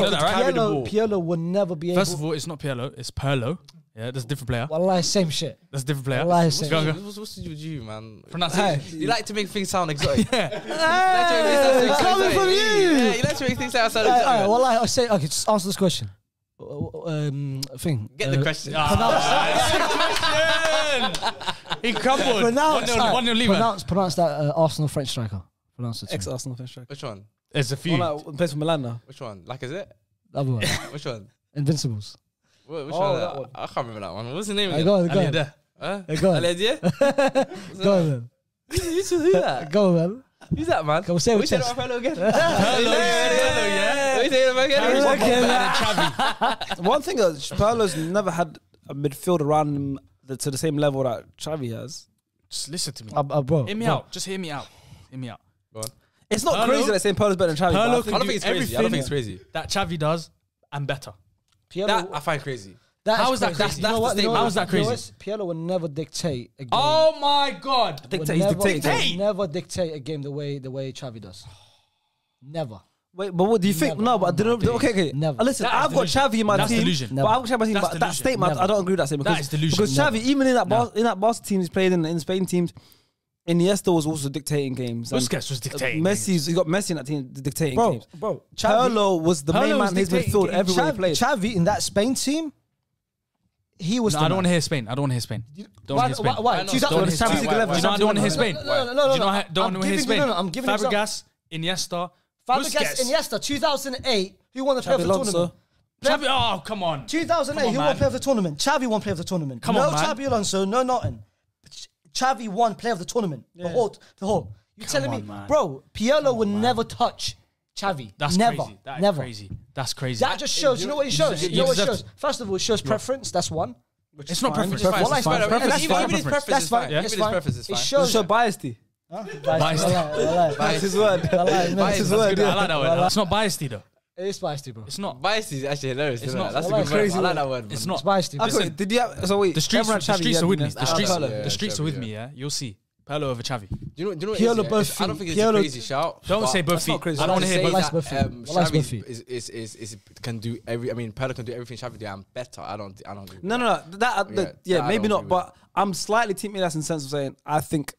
You know the ball. Pielo will never be able. First of all, it's not Pirlo, it's Perlo. Yeah, that's a different player. Wallahi, same shit. That's a different player. Wallahi, same What's, shit. what's, what's to with you, man? Pronunciation. Hey. You like to make things sound exotic. yeah. Hey, coming exotic. from you. Yeah, you like to make things sound exotic. All right, wallahi, I say, okay, just answer this question. Uh, um, thing. Get the uh, question. Ah, that's the question. he crumbled. Pronounce, one, one, one pronounce, pronounce that uh, Arsenal French striker. Pronounce it. Ex-Arsenal French striker. Which one? There's a few. One that plays for Milan now. Which one? Like, is it? Other one. Which one? Invincibles. Oh, I can't remember that one. What's the name? Again? Go on, go on. Huh? Go on. go on, you should do that. Go on, man. Who's that man? Come say we said our fellow again. hello, hello, yeah. We said again. One thing that Paulo's never had a midfield around him that's to the same level that Xavi has. Just listen to me. Uh, uh bro, hear me out. Just hear me out. Hear me out. Go on. It's not crazy that saying Paulo's better than Xavi. I don't think it's crazy. I don't think it's crazy. That Xavi does and better. Pielo, that I find crazy. That How is, crazy. that? That's, that's you know the. You know, How is that crazy? You will never dictate. A game. Oh my god! Dictate, never, dictate. Never dictate a game the way the way Chavi does. Never. Wait, but what do you never. think? No, but I don't. Okay, okay. Never. Listen, I've got Xavi in my that's team. Delusion. But I've got Xavi in my team. That's but delusion. that statement, never. I don't agree with that statement. That is delusion. Because Xavi, even in that in that Barca team he's played in, in Spain teams, Iniesta was also dictating games. Busquets was uh, dictating. Messi's you got Messi in that team dictating Bro, games. bro, Xavi- was the Pirlo main man in his dictating midfield games. everywhere he Chavi, played. Chavi in that Spain team, he was. No, the I don't want to hear Spain. I don't want to hear Spain. Don't Why- hear why- Spain. why? Why Do You I don't want to hear Spain. No, no, no, I'm want to hear giving- Spain. no, I'm giving Fabregas, Iniesta, Fabregas, Iniesta, 2008, who won the player of the tournament? Xavi- Oh, come on. 2008, Come on, who won man. player of the tournament? Chavi won player of the tournament. Come no on, No Chavi Alonso, no nothing. Chavi won player of the tournament. The whole the whole. You Come telling me, man. bro, Pirlo would never touch Chavi. That's never. crazy. That's never. crazy. That's crazy. That just shows. You know what it shows? You know what it shows? First of all, it shows preference. That's one. Which It's not fine, preference. which is It's fine. fine. Preference Even fine. even his preference That's is fine. fine. Even It's his fine. preference is It shows. So biased. Biased. Biased. Biased. Biased. That's his word. Biased. That's his That's word. I like that word. It's not biased though. It's biased, bro. It's not. Biased is actually hilarious. It's not. That's a good crazy word. I like that word. It's not. It's biased, bro. Okay, did you have, so wait, the streets, the streets are with me. The streets, the streets are with me, yeah? You'll see. Pirlo over Chavi. Do you know, do you know what Pirlo both feet. I don't think it's a crazy shout. Don't say both feet. I don't want to hear both feet. Chavi is, is, is, is, can do every. I mean, Pirlo can do everything Chavi do. I'm better. I don't. I don't. No, no, no. That, uh, yeah, yeah maybe not. But I'm slightly team Milas in sense of saying I think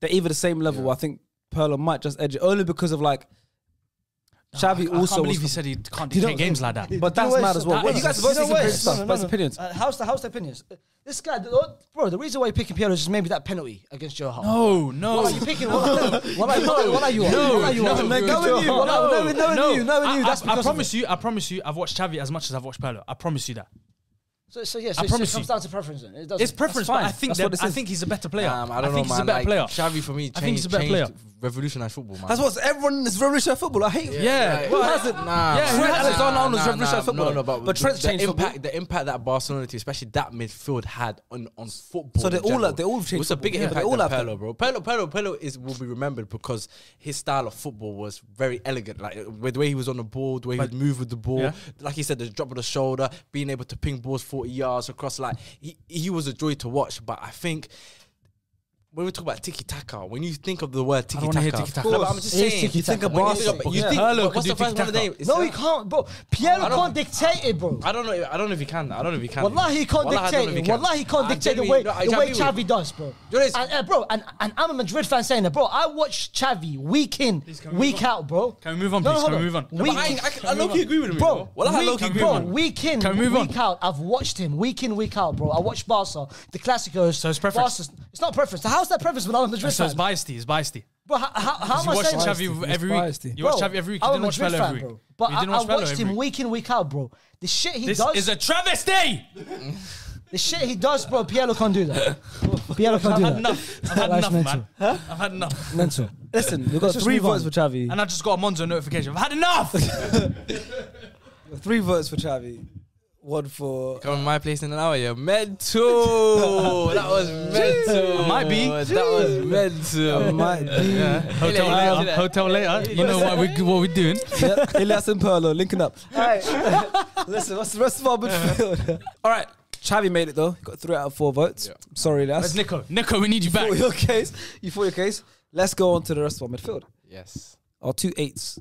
they're either the same level. I think Pirlo might just edge it only because of like Xavi I, I also. I believe he said he can't play games like that. But that's mad as well. That, you guys both compare opinions. Uh, how's the how's the opinions? Uh, this guy, bro, the reason why you're picking Piero is maybe that penalty against Joe Hart. No, no. What are you picking? What, are, what, what are you on? No, what are you on? No, no, you. no, no, no, no, you. no, no, you. That's I, I promise you, I promise you, I've watched Xavi as much as I've watched Pirlo. I promise you that. So, so yes, yeah, so it comes you. down to preference. Then. It does. it's preference, but I think I think he's a better player. Um, I don't I think know, he's man. a better like, player. Xavi for me, changed, I think he's a better player revolutionized football, man. That's what everyone is revolutionized football. I hate. Yeah, yeah. Like, hasn't. Nah, yeah, Trent Alexander-Arnold's nah, revolutionized nah, football. No, no, but, but Trent's the, changed the impact. Football. The impact that Barcelona, especially that midfield, had on on football. So they all like, they all changed. It's a bigger yeah, impact all than Pirlo, bro. Pelo, Pelo, Pelo is will be remembered because his style of football was very elegant, like the way he was on the ball, the way he would move with the ball, yeah. like he said, the drop of the shoulder, being able to ping balls forty yards across. Like he, he was a joy to watch. But I think when we talk about tiki taka, when you think of the word tiki taka, tiki taka. No, I'm just saying, you think of Barca. You think Herlo what's the first one of the name? No, he can't, bro. Piero can't dictate it, bro. I don't know. I don't know if he can. I don't know if he can. Wallah, he can't dictate it. He can't dictate the way the way Chavi does, bro. And uh, bro, and and I'm a Madrid fan saying that, bro. I watch Chavi week in, week out, bro. Can we move on, please? Can we move on? I low-key agree with him, bro. Well, I bro. agree with him. Week in, week out, I've watched him week in, week out, bro. I watch Barca, the Clasico. So it's preference. It's not preference. The house what's that preference with I'm a Madrid So it's biased, it's biased. But how, how, how am I watched saying that? Xavi It's every biased. week. You watched Xavi every week. You I'm a didn't watch fan, every bro. week. But I, watched him week. in, week out, bro. The shit he does, is a travesty. the shit he does, bro. Pielo can't do that. Pielo can't I've do had that. enough. I've had enough, mental. man. I've had enough. Mental. Listen, we've got three votes for Chavi. And I just got a Monzo notification. I've had enough. Three votes for Chavi one for. Come uh, to my place in an hour, yeah. Mental. that was mental. I might be. That was mental. I might be. Yeah. Hotel later. later. Hotel later. You know what we what we doing? Yep. Elias and Perlo linking up. All right. Listen, what's the rest of our midfield? All right. Chavi made it though. He got three out of four votes. Yeah. Sorry, Elias. Nico? Nico, we need you, you back. For your case. You for your case. Let's go on to the rest of our midfield. Yes. Our two eights.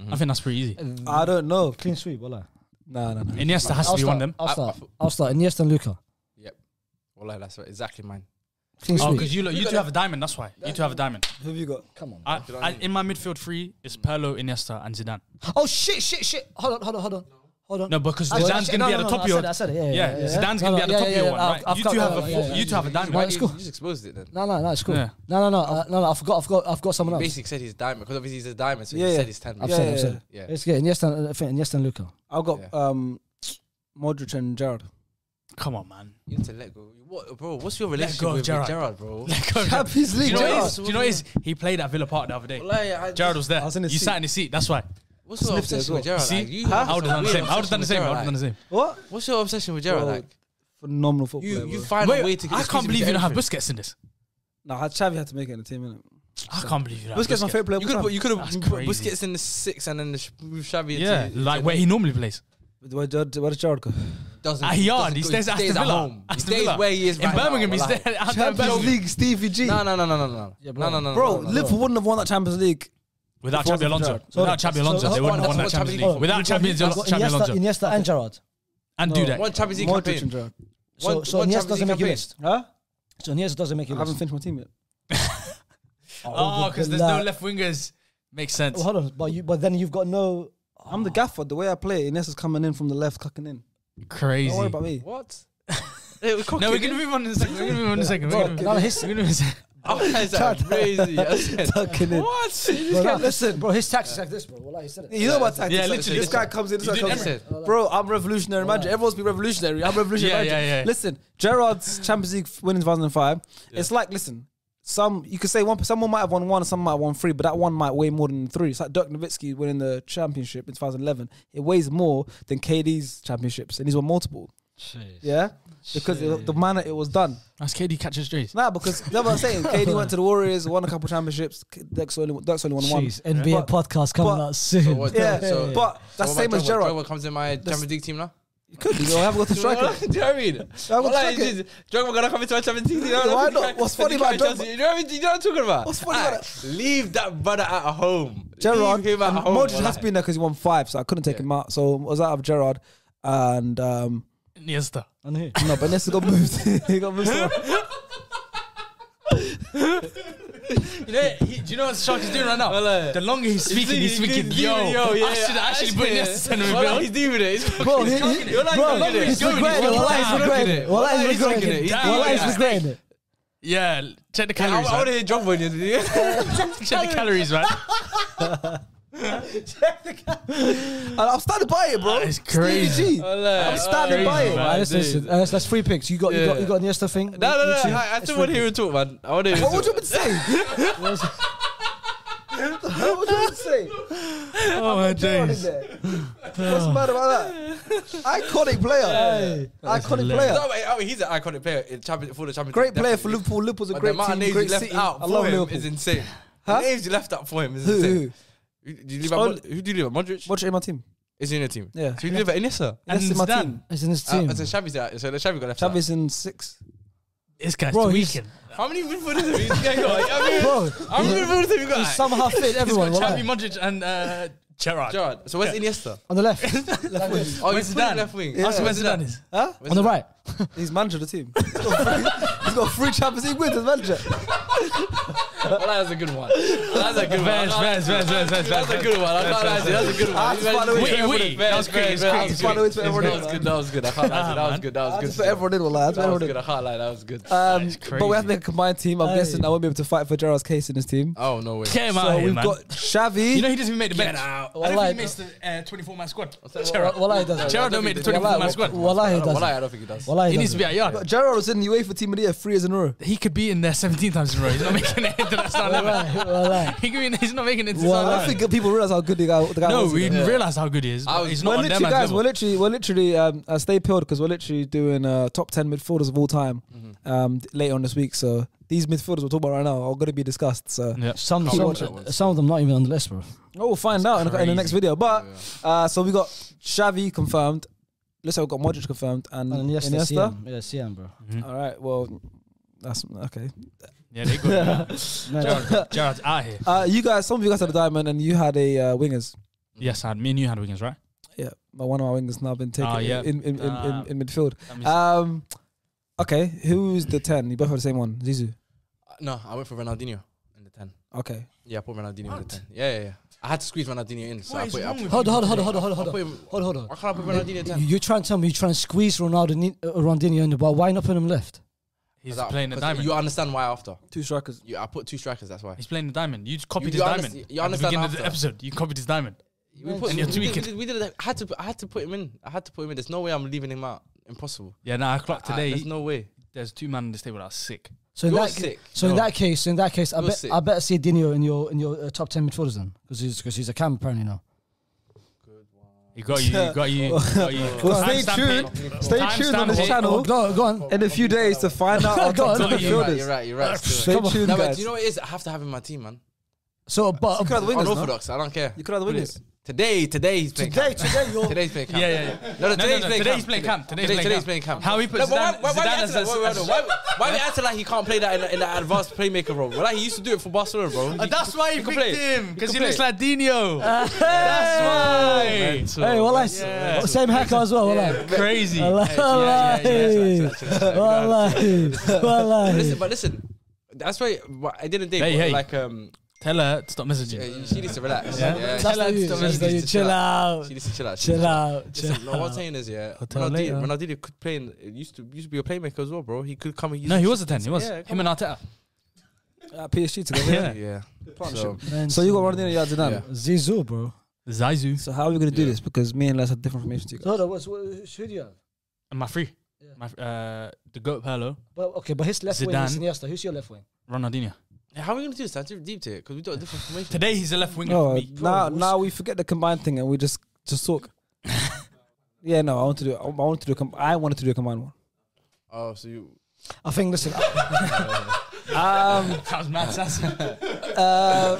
Mm-hmm. I think that's pretty easy. I don't know. Clean sweep, well, no, no, no. Iniesta has I'll to be one of them. I'll start. I'll start. Iniesta and Luca. Well, that's exactly mine. Oh, because you look, you two have a diamond. That's why you two have a diamond. Who have you got? Come on. I, I, in my midfield three, it's Perlo, Iniesta, and Zidane. oh shit! Shit! Shit! Hold on! Hold on! Hold on! Hold on. No, because Zidane's going to no, be at the top of your. I said it. Yeah, yeah. Zidane's going to be at the top of your one. Right? You two have a. You two have a diamond. Right, it's cool. You just exposed it then. No, no, no, it's cool. No, no, no, uh, no. I forgot. I've got. I've someone else. He Basically, said he's diamond because obviously he's a diamond. So he said he's ten. I've said. I've said. Yeah. It's good. Iniesta, I and Iniesta and Luca. I've got um, Modric and Gerrard. Come on, man. You have to let go. What, bro? What's your relationship with Gerrard, Gerrard bro? Let go of Do you know what is? He played at Villa Park the other day. Gerrard was there. You sat in his seat. That's why. What's your obsession with Gerrard? See? like? I would have done the same. I would have done the same. I would have done the same. What? What's your obsession with Gerrard? Like Phenomenal football. you, you find a way to get. I can't believe you don't have Busquets in this. nah, Xavi had to make it in the team, innit? I can't believe you don't Busquets my favorite player. You could have you. Busquets in the six and then the sh- Xavi. Yeah, like where he normally plays. Where Gerrard- where does Gerrard go? doesn't. Ah, he doesn't. He go, stays at Aston Villa. home. He stays Villa. where he is In right Birmingham, now, he's like- there. out Champions League, Stevie G. No, no, no, no, no, no, no, no, no, no, Bro, no, no. Liverpool wouldn't have won that Champions League Without Xabi Alonso. Without Xabi Alonso, they wouldn't have won that Champions League. Without Champions Xabi Alonso. Iniesta and Gerrard. And Dudek. One Champions League campaign. So, so Iniesta doesn't make you list. So Iniesta doesn't make you list. I haven't finished my team yet. oh, because there's no oh, left wingers. Makes sense. hold on, but you, but then you've got no. I'm the gaffer. The way I play, Ines is coming in from the left, cucking in. Crazy. Don't worry about me. What? no, we're gonna move on in a second. We're gonna move on in a second. We're gonna move on in a second. Oh, that's crazy. Said, Tucking. What? This Bro, guy- that- listen. bro, his tactics like this, bro. Wallah, he said it. You know what tactics? Yeah, are. literally, This guy comes in. This guy comes in. Bro, I'm revolutionary manager. Everyone's been revolutionary. I'm revolutionary Yeah, manager. yeah, yeah. Listen, Gerrard's Champions League win in 2005. It's like, listen, some you could say one. Someone might have won one, some might have won three, but that one might weigh more than three. It's like Dirk Nowitzki winning the championship in 2011. It weighs more than KD's championships, and he's won multiple. Jeez. Yeah, because it, the manner it was done. That's KD catches strays. Nah, because that's what I'm saying. KD went to the Warriors, won a couple championships. Dex only, Dex only won Jeez, one. NBA but, podcast coming but, out soon. So yeah, so, but that's so same as Gerrard. What comes in my that's, Champions League team now? You could. You have got the striker. it. Do you know what I mean? Have well, like, Drogba gonna come into my Champions League. You know, Why not? What's funny about Gerrard? You know what I mean? You know what I'm talking about? What's funny about it? Leave that brother at home. Gerrard. Modric has been there because he won five, so I couldn't take him out. So was out of Gerrard and. um Nesta, Ah, nee. No, but Nesta got moved. he got moved. you know, he, do you know what Shark is doing right now? Well, uh, the longer he's speaking, he's, speaking. yo, yo, yeah, I should yeah, actually put Nesta centre midfield. He's doing it. He's bro, he's he, it. You're like, bro, bro, he's going. Wallahi's regretting it. Wallahi's regretting it. he's regretting it. Yeah, check the calories. I, I want to hear John Williams. check the calories, man. Check. I'm standing by it, bro. It's crazy. I'm standing oh, by it. Right, let's, listen, uh, let's, let's picks. You got, yeah. you got, you got the Iniesta thing. No, no, no. I, I still want to hear him talk, man. I want to hear. What would you say? what would you say? Oh my days! What's mad about that? Iconic player, hey. iconic player. No, wait, oh, he's an iconic player in champion, for the champion. Great player definitely. for Liverpool. Liverpool's a but great the team. Great left city. out I love Liverpool. is insane. Huh? The names you left out for him is who, insane. Who? Who do you leave out? Mod- Who do you leave out? Modric? Watch in my team. Is he in your team? Yeah. So you leave out Iniesta? And That's in my Zidane. team. It's in his Uh, team. so Xavi's there. So Xavi got left out. Chavi's in six. This guy's Bro, he's- tweaking. How many midfielders have you got? How many- Bro, How many midfielders have you he got? somehow fit He's everyone. got wallah. Xavi, Modric, and uh, Gerrard. Gerard. So where's Iniesta? On the left, Left Oh, Where's he's Zidane? left wing. Ask where Zidane is. Huh? Where's on the right. He's manager of the team. He's got three, he's got three Champions League wins as manager. Well, that was a good one. That's a good one. Vez, Vez, Vez, Vez, Vez, That's a good one. I can't lie to you. That's a good one. I had to find a way to Wait, put wait, everyone in. that was great. It's Very, great. very, It's very Find a way to good. That was good. That was good. I can't lie. That was good. That was good. to everyone in. Well, I That was good. I can't lie. That was good. Um, but we have to make a combined team. I'm guessing I won't be able to fight for Gerrard's case in his team. Oh no way. Get him So out here, we've got Xavi. You know he doesn't even make the bench. Out. I don't Wallahi, think he makes the uh, 24 man squad. Wallahi, Gerrard. Doesn't. Gerrard don't make the 24 man squad. Wallahi Well, doesn't. I don't think he does. Wallahi He needs to be doesn't. at yard. Gerrard was in the UEFA team of the year three years in a row. He could be in there 17 times in a row. He's not making it into that start level. Wallahi, wallahi. He could be. He's not making it into I start don't think people realize how good the guy, the guy No, was. we didn't know. realize how good he is. I but was- He's We're not on that literally, guys, level. we're literally, we're literally, um, uh, stay peeled because we're literally doing uh, top 10 midfielders of all time Mm-hmm. um, later on this week. So these midfielders we're talking about right now are going to be discussed. So Yeah. Some, some, watch some of them not even on the list, bro. oh, we'll find out in, the- in the next video. But uh, so we got Xavi confirmed. Let's say we got Modric confirmed and, And Iniesta, Iniesta. CM. Yeah, CM, bro. Mhm. All right, well, that's okay. Yeah, they good. Man, Gerrard, out here. Uh, you guys, some of you guys had a diamond and you had a uh, wingers. Yes, I had, me and you had wingers, right? Yeah, but one of my wingers now been taken Ah, yeah. in, in, in, Ah. in, in midfield. Um, okay, who's the 10? You both have the same one. Zizou. No, I went for Ronaldinho in the ten. Okay. Yeah, I put Ronaldinho in the ten. Yeah, yeah, yeah. I had to squeeze Ronaldinho in, so What I put. I wrong put with Hold on, hold on, hold on, hold on, hold on. Hold on, hold on. Why can't I put Ronaldinho in ten? You- You're trying to tell me you're trying to squeeze Ronaldo, uh, Ronaldinho in the ball. Why not put him left? He's Because I- playing the diamond. You understand why after? Two strikers. You, I put two strikers. That's why. He's playing the diamond. You just copied You- his you diamond. underst- you At the understand beginning of the episode, you copied his diamond. We put, And you're we, did, we, did, we did it. I had to. I had to put him in. I had to put him in. There's no way I'm leaving him out. Impossible. Yeah, nah, I clocked I- today. there's no way. there's two men on this table that are sick. So in You're that, sick. so in No. that case, in that case, I You're bet sick. I better see Dino in your in your uh, top ten midfielders then, because he's because he's a cam apparently now. He got you. He got you. he got you. Well, stay Timestamp tuned. it. Stay tuned on this it. channel Oh, go go on. in a few days to find out our Go top on. 10 You're right. You're right. You're right. Stay Come on. tuned, No, but guys. do you know what it is? I have to have him in my team, man. So, but You could have the wingers, no? Unorthodox. I don't care. You could have the wingers. Today, today he's playing. today, camp. today you're Today's playing camp. Yeah, yeah, yeah. No, no, No, no, today's no, playing today's camp. playing camp. Today's Today- playing today's camp. playing camp. How he put No, why, Zidane, why, why, Zidane we as acting like, a- wait, wait, why, why we acting like he can't play that in, in that advanced playmaker role? Well, like he used to do it for Barcelona, bro. Uh, That's why he can picked play. him because he can looks like Dino. That's why. hey, well, I Yeah. same haircut as well. Well, Crazy. Wallahi, wallahi, wallahi. Listen, but listen, that's why why- I didn't think Hey, hey. like um. Tell her to stop Yeah, messaging. she needs to relax. Yeah? Yeah, That's she- not you. stop messaging. She you. needs to Chill out. She needs to chill out. She Chill needs out. Chill Listen, no, what I'm saying is, yeah, I'll tell her Ronaldinho. Ronaldinho could play. In, used to used to be a playmaker as well, bro. He could come. and use No, he was a 10. He was. Yeah, Him come and Arteta. At PSG together. Yeah. Yeah. Partnership. Man, So you got Ronaldinho, you had Zidane. Yeah. Zizou, bro. Zaizu. So how are we going to do Yeah. this? Because me and Les have different information to you guys. hold on, what's, what, who do you have? And my free. Yeah. My, uh, the GOAT Pirlo. Well, okay, but his left wing is Iniesta. Who's your left wing? Ronaldinho. Yeah, How are we gonna do this? That's deep to it because we got a different information. Today he's a left winger No, for me. now now we forget the combined thing and we just just talk. yeah, no, I want to do. I want to do. A com- I wanted to do a combined one. Oh, so you. I think. Listen, Um, That was mad sassy. uh,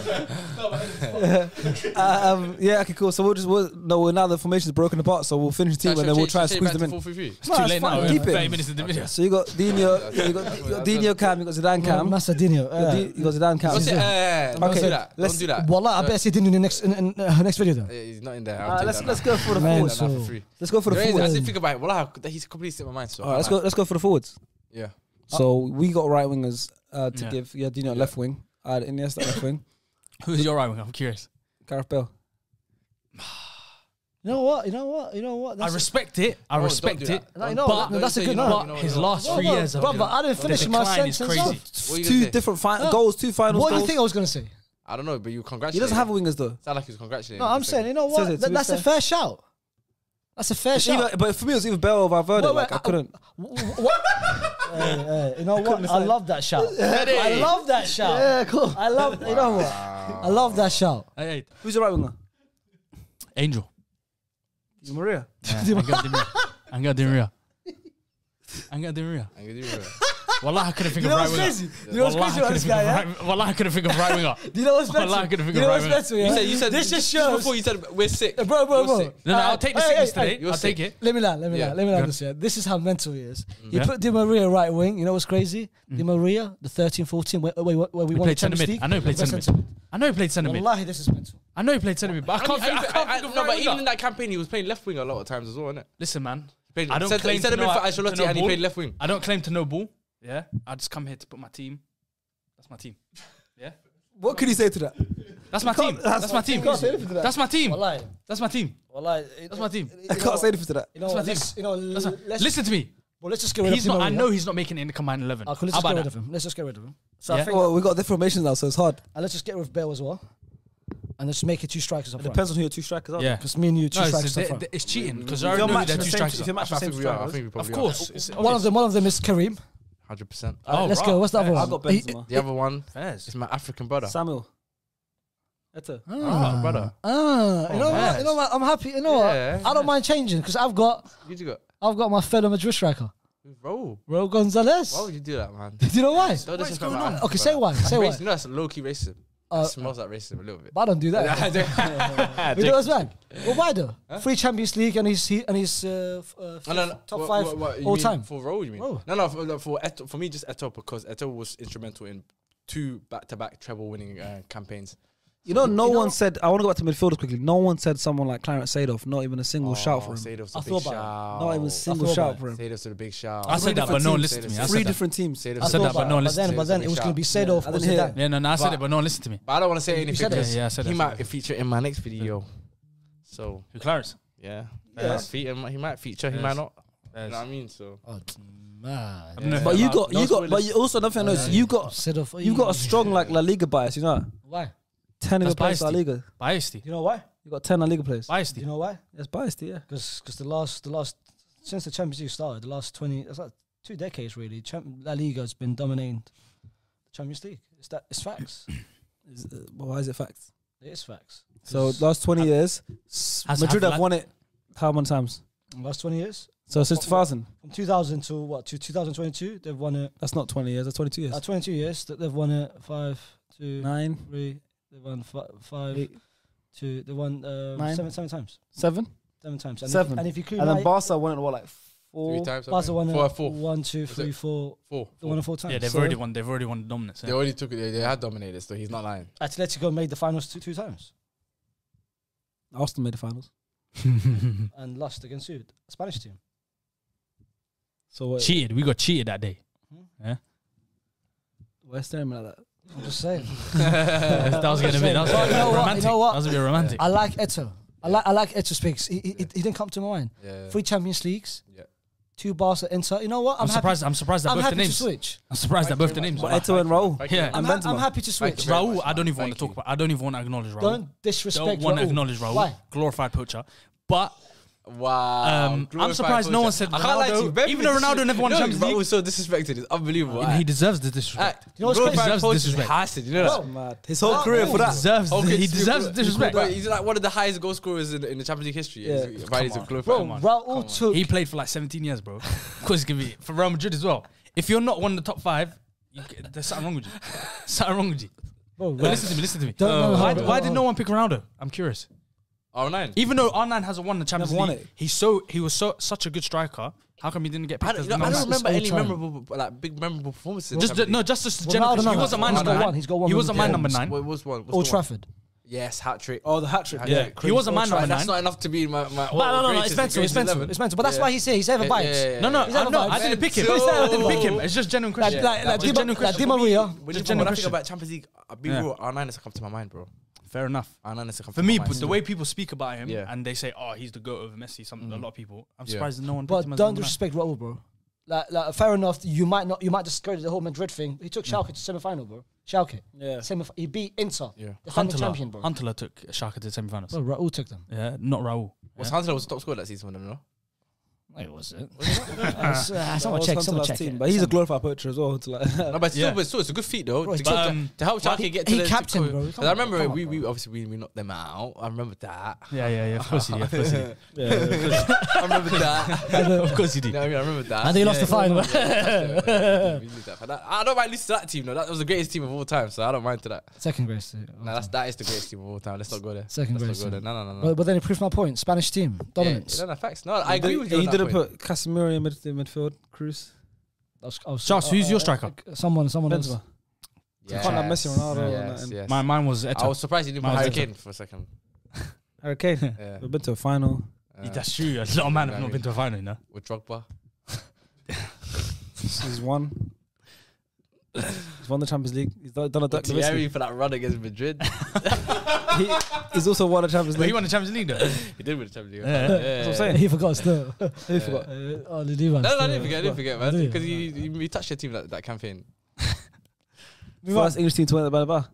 um, yeah, okay, cool. So we'll just we'll, no. Well, now the formation is broken apart, so we'll finish the team and then we'll try and squeeze them in. It's No, too it's late fine, now. keep it. 30 minutes in the video. So you got Dino, you got, you got Dino Cam, you got Zidane Cam, you Massadinho. got, D- you got Zidane Cam. What's it? Uh, don't Okay, do that. let's- Don't do that. Wallah, I better see Dino in the next in, in, uh, next video then. Yeah, He's not in there. Uh, I'll take let's that let's now. go for the Man, forwards. That now for free. Let's go for the There is- I forwards. didn't think about it. Wallah, he's completely slipped my mind. So All right, let's go. Let's go for the forwards. Yeah. So we got right wingers uh, to Yeah. give. Yeah, Dino at left wing. I had Iniesta at left wing. Who's your right winger? I'm curious. Gareth Bale. You know what? You know what? You know what? I respect it. I don't respect do it. that. No, you know, But no, that's a you good know, no. you know, But his you know. last Bro, three bro, years, of brother, I didn't the finish my decline is sentence crazy. off. What you Two gonna say? different fi- No. goals, two finals. What do you goals. think I was gonna say? I don't know, but you congratulate. He doesn't have wingers though. Sound like he was congratulating. No, him I'm for a saying, you know Says what? to That- be that's a fair. fair shout. That's a fair shot. Either, but for me, it was either Bale or Valverde. Wait, wait, like I, I couldn't. What? hey, hey, you know what? I love that shout. I love that shout. Yeah, cool. I love. Wow. You know what? I love that shout. Hey, who's the right winger? Angel. Di Maria. Yeah, Angel Di Maria. Angel Di Maria. Angel Di Maria. Angel Di Maria. Wallah, I couldn't think of right winger. Crazy? You know what's Wallah, crazy about this guy, Wallah, I couldn't think of right winger. Do you know what's better? Wallah, I couldn't think of know right what's winger. better, yeah? You said, you said this just shows. before you said, we're sick. Bro, bro, bro. No, no, I'll take the sickness today. I'll take it. Let me lie, let me lie, let me lie this, yeah? This is how mental he is. You put Di Maria right wing, you know what's crazy? Di mm. Maria, the 13-14, where, where, where we, we won the Champions League. I know he played centre mid. I know he played centre mid. Wallahi, this is mental. I know he played centre mid, but I can't think of No, but even in that campaign, he was playing left wing a lot of times as well, isn't it? Listen, man. I don't claim to know. ball. I don't claim to know ball. Yeah, I just come here to put my team. That's my team. Yeah. What could he say to that? That's my team. That's my team. Can't say anything to that. That's my team. That's my team. That's my team. I can't say anything to that. That's my team. You know, listen to me. Well, let's just get rid he's of him. I know he's not making it in the combined 11. Uh, let's How just get rid that? of him. Let's just get rid of him. So yeah. I think well, we got different formations now, so it's hard. And let's just get rid of Bale as well. And let's make it two strikers up. It depends on who your two strikers are. Yeah. Because me and you, two no, strikers it's, up. It's cheating because I know they're two strikers. If you match the same, I think we are. Of course. One of them, one of them is Kareem. Hundred percent. All right, oh, let's right. go. What's the other one? I've got He- Benzema. The other one Fez. my African brother. Samuel. Eto'o. Ah, brother. Ah, you oh, know what? You know what? I'm happy. You know Yeah, what? I don't mind changing because I've got you got? I've got my fellow Madrid striker, Raul. Raul Gonzalez. Why would you do that, man? Do you know why? What's going on? Okay, say why. Say why. Race- You know that's low key racism. Uh, smells like racism a little bit. But I don't do that. We do as well. Well, why though? Huh? Free Champions League and he's he, and he's uh, uh, no, no, no. top what, five what, what, all time for role. You mean? Oh. No, no, for for, Eto'o, for me just Eto'o because Eto'o was instrumental in two back to back treble winning uh, campaigns. You know, no you know, one said. I want to go back to midfielders quickly. No one said someone like Clarence Seedorf. Not even a single oh, shout for him. Seedorf's I big shout. Not even a single shout for him. Seedorf's a big shout. I said that, but no one listened to me. Three different teams. I said that, but no one listened to me. But then it was going to be Seedorf. Yeah, yeah. yeah, no, no, I said it, but no one listened to me. But I don't want to say anything because yeah, he might feature in my next video. So who Clarence? Yeah, he might feature. He might not. You know what I mean? So. Oh, man, yeah. But you got, you got, but you also nothing else. you got, you got a strong like La Liga bias, you know. Why? ten in the players are Liga. Baiesti. You know why? You got ten La Liga players. Baiesti. You know why? It's biased, yeah. Because the last the last since the Champions League started, the last twenty it's like two decades really, La Liga has been dominating the Champions League. It's that it's facts. uh, well, why is it facts? It is facts. So last twenty I, years, has Madrid have, have won it how many times? Last twenty years. So since 2000? From 2000 to what, to 2022, they've won it. That's not 20 years, that's 22 years. Uh, 22 years that they've won it. Five, two, nine, three, they won fi- five, Eight. two. They won uh, um, seven, seven times. Seven? Seven times. And Seven. If, and if you could, And then Barca won it, what, like four? Three times. Barca won four, it four, one, two, four. They won four. times. Yeah, they've So already won. They've already won the dominance. They already took it. They, they had dominated, so he's not lying. Atletico made the finals two, two times Austin made the finals. and lost against a Spanish team. So uh, cheated. We got cheated that day. Hmm? we're staring like that. I'm just saying. that was gonna be that was gonna be know what, you romantic. know what? That was gonna be romantic. I like Eto'o. I like I like Eto'o speaks. He, he, he didn't come to mind. Yeah. Three Champions Leagues. Yeah. Two Barca Inter. You know what? I'm, I'm happy- surprised. I'm surprised that I'm both the happy to names. switch. I'm surprised that both the names. But Eto'o and Raul. Yeah. I'm, ha- I'm happy to switch. Raul, much, I don't even want to talk you. about. I don't even want to acknowledge Raul. Don't disrespect. Don't want to acknowledge Raul. Glorified poacher. But Wow. Um, I'm surprised no one said I Ronaldo. Even though Ronaldo never won no, Champions League. so disrespected. It's unbelievable. He deserves the disrespect. Uh, you know deserves the disrespect. it? you know that? Well. His whole oh, career oh, for that. Deserves okay, the, he deserves the disrespect. Bro, he's like one of the highest goal scorers in, in the Champions League history. Yeah. Come on. Bro, bro. Raul took... He played for like 17 years, bro. of course he can be. For Real Madrid as well. If you're not one of the top five, there's something wrong with you. something wrong with you. Listen to me, listen to me. why, did no one pick Ronaldo? I'm curious. R9. Even though R9 hasn't won the Champions won League, it. he's so he was so such a good striker. How come he didn't get I picked? don't, as know, I don't remember any time. memorable, like big memorable performances. just the, no, just as a general. no, He no. wasn't my number won. nine. He's got one He wasn't my number nine. What was one? What's? Old Trafford. Yes, hat trick. Oh, the hat trick. Yeah. He was a man number Trafford. That's not enough to be in my. my No, no, no, it's mental. It's mental. It's mental. But that's why he's here. He's there for bites. No, no, He's I, having no, vibes. I didn't pick him. I didn't pick him. It's just genuine Like, question. like, like, Just Di, genuine like Di. Maria. When you Just when I think about Champions League, I'll be real. R9 has come to my mind, bro fair enough. For me, but the way people speak about him Yeah. and they say, "Oh, he's the goat of Messi," Something a mm. lot of people. I'm Yeah. surprised no one. him But don't number disrespect Raul, bro. Like, like, fair enough. You might not. You might discredit the whole Madrid thing. He took Schalke to semi-final, bro. Schalke. Yeah. Semif- he beat Inter. Yeah. The Huntelaar- champion, bro. Huntelaar took Schalke to the semifinals. Well, Raul took them. Yeah, not Raul. Was Huntelaar was the top scorer that season I don't know it wasn't. Uh, someone check. Someone check. it. But he's a glorified poacher as well. To like, No, but still, Yeah. but still, it's a good feat though. Bro, to, it's. Um, to help but get to he the captain, to- bro. 'cause I remember on, we, bro. we obviously we, we knocked them out. I remember that. Yeah, yeah, yeah. Of course he did. Of course he did. yeah, I remember that. of course he You did. know what I mean? I remember that. And they lost the final. Yeah, we knew that. But that- I don't mind losing to that team though. That was the greatest team of all time, so I don't mind to that. Second greatest. uh, Nah, that's that is the greatest team of all time. Let's not go there. Second greatest. not go there. No, no, no, no. But, but then it proved my point. Spanish team dominance. Yeah, no, no, facts. No, I agree with you. He on that didn't put Casemiro in mid- in midfield. Cruz, I was- I was- Sharks, who's your striker? Someone, someone else. Benzema. Yes, can't have Messi, Ronaldo and Yes, that. yes. Mine, mine was I was surprised you didn't put Mine was Harry Eto'o. Kane for a second. Harry Kane. Yeah. We've been to a final. Uh, That's true. A lot of men have not been to a final, you know. with Drogba. is won. He's won the Champions League. He's done, done a Dirk Nowitzki. Thierry for that run against Madrid. He, he's also won the Champions But he won the Champions League, though. he did win the Champions League. Yeah. That's what I'm saying. He forgot still. Who forgot? Uh, oh, the D-man No, no, I didn't forget. I didn't forget, man. Because you, you, you touched your team that, that campaign. First English team to win the Ballon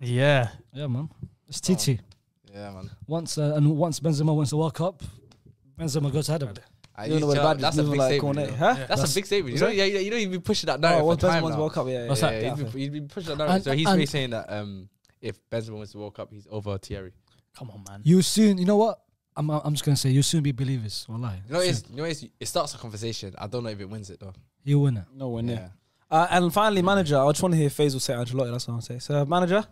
Yeah. Yeah, man. It's Titi. Yeah, man. Once uh, and once Benzema wins the World Cup, Benzema goes ahead of it. I You don't know what to- the that's a big like statement. Cornet, you know. huh? That's, That's- a big statement. You know, that? yeah, you know, you've been pushing that Oh, narrative what's for time Benzema's now. World Cup? Yeah, What's yeah, that? yeah, Yeah, he's yeah. he's been pushing that narrative. And- so he's and- really saying that um, if Benzema wins the World Cup, he's over Thierry. Come on, man. You soon, you know what? I'm, I'm just gonna say, you'll soon be believers. Wallahi. You know, it's, you know it's, it starts a conversation. I don't know if it wins it though. You win it. No Nowhere near. Uh, and finally, manager. I just want to hear Faisal say Ancelotti. That's what I'm saying. So, manager,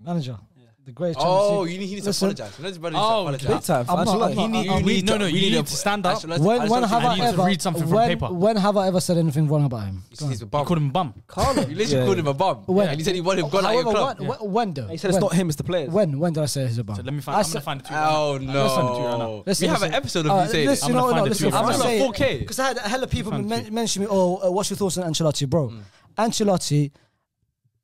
Manager. The greatest Oh, Champions you need, he needs Listen. to apologize. You know, his brother Oh, needs big time. I'm not- I'm not- He need, I'm- you need, no, no, you you need need to- to stand up. Ancelotti- When, when have I I ever read something from when, paper. when have I ever said anything wrong about him? You he's a You bum. called him a bum. Carlo. You literally called him a bum. When? And he said he wanted him gone out of your club. when, when, when though? He said it's when, not him, it's the players. When when did I say he's a bum? So let me I find. I'm said- gonna find the tweet. Oh you right no. Listen, we have an episode of Uh, you saying this. I'm gonna find the listen, tweet I'm right gonna say 4K. because I had a hell of people Find the men- tweet. mention me. Oh, uh, what's your thoughts on Ancelotti, bro? Mm. Ancelotti.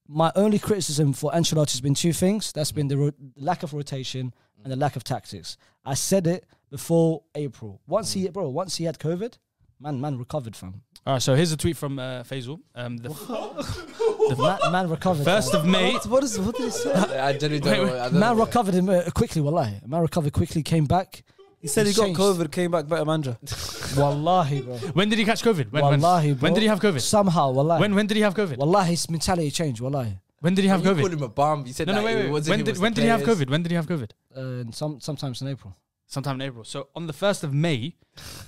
My only criticism for Ancelotti has been two things. That's been the ro- lack of rotation and the lack of tactics. I said it before April. Once he, bro, once he had COVID, man, man recovered from. All right, so here's a tweet from uh, Faisal. Um, the The man, man recovered. first of May. What, what is what did he say? I genuinely don't know. I don't man know. recovered him uh, quickly. Wallahi, man recovered quickly. Came back. He said he He's got changed. COVID, came back better manager. Wallahi, bro. When did he catch COVID? When, when, Wallahi, bro. when did he have COVID? Somehow, wallahi. When when did he have COVID? Wallahi, his mentality changed. Wallahi. When did he have You called COVID? him a bum. You said No, that no, wait, it wait. wasn't When him, it did was when the did he have players. COVID? When did he have COVID? Uh, some sometimes in April. Sometime in April. So on the first of May,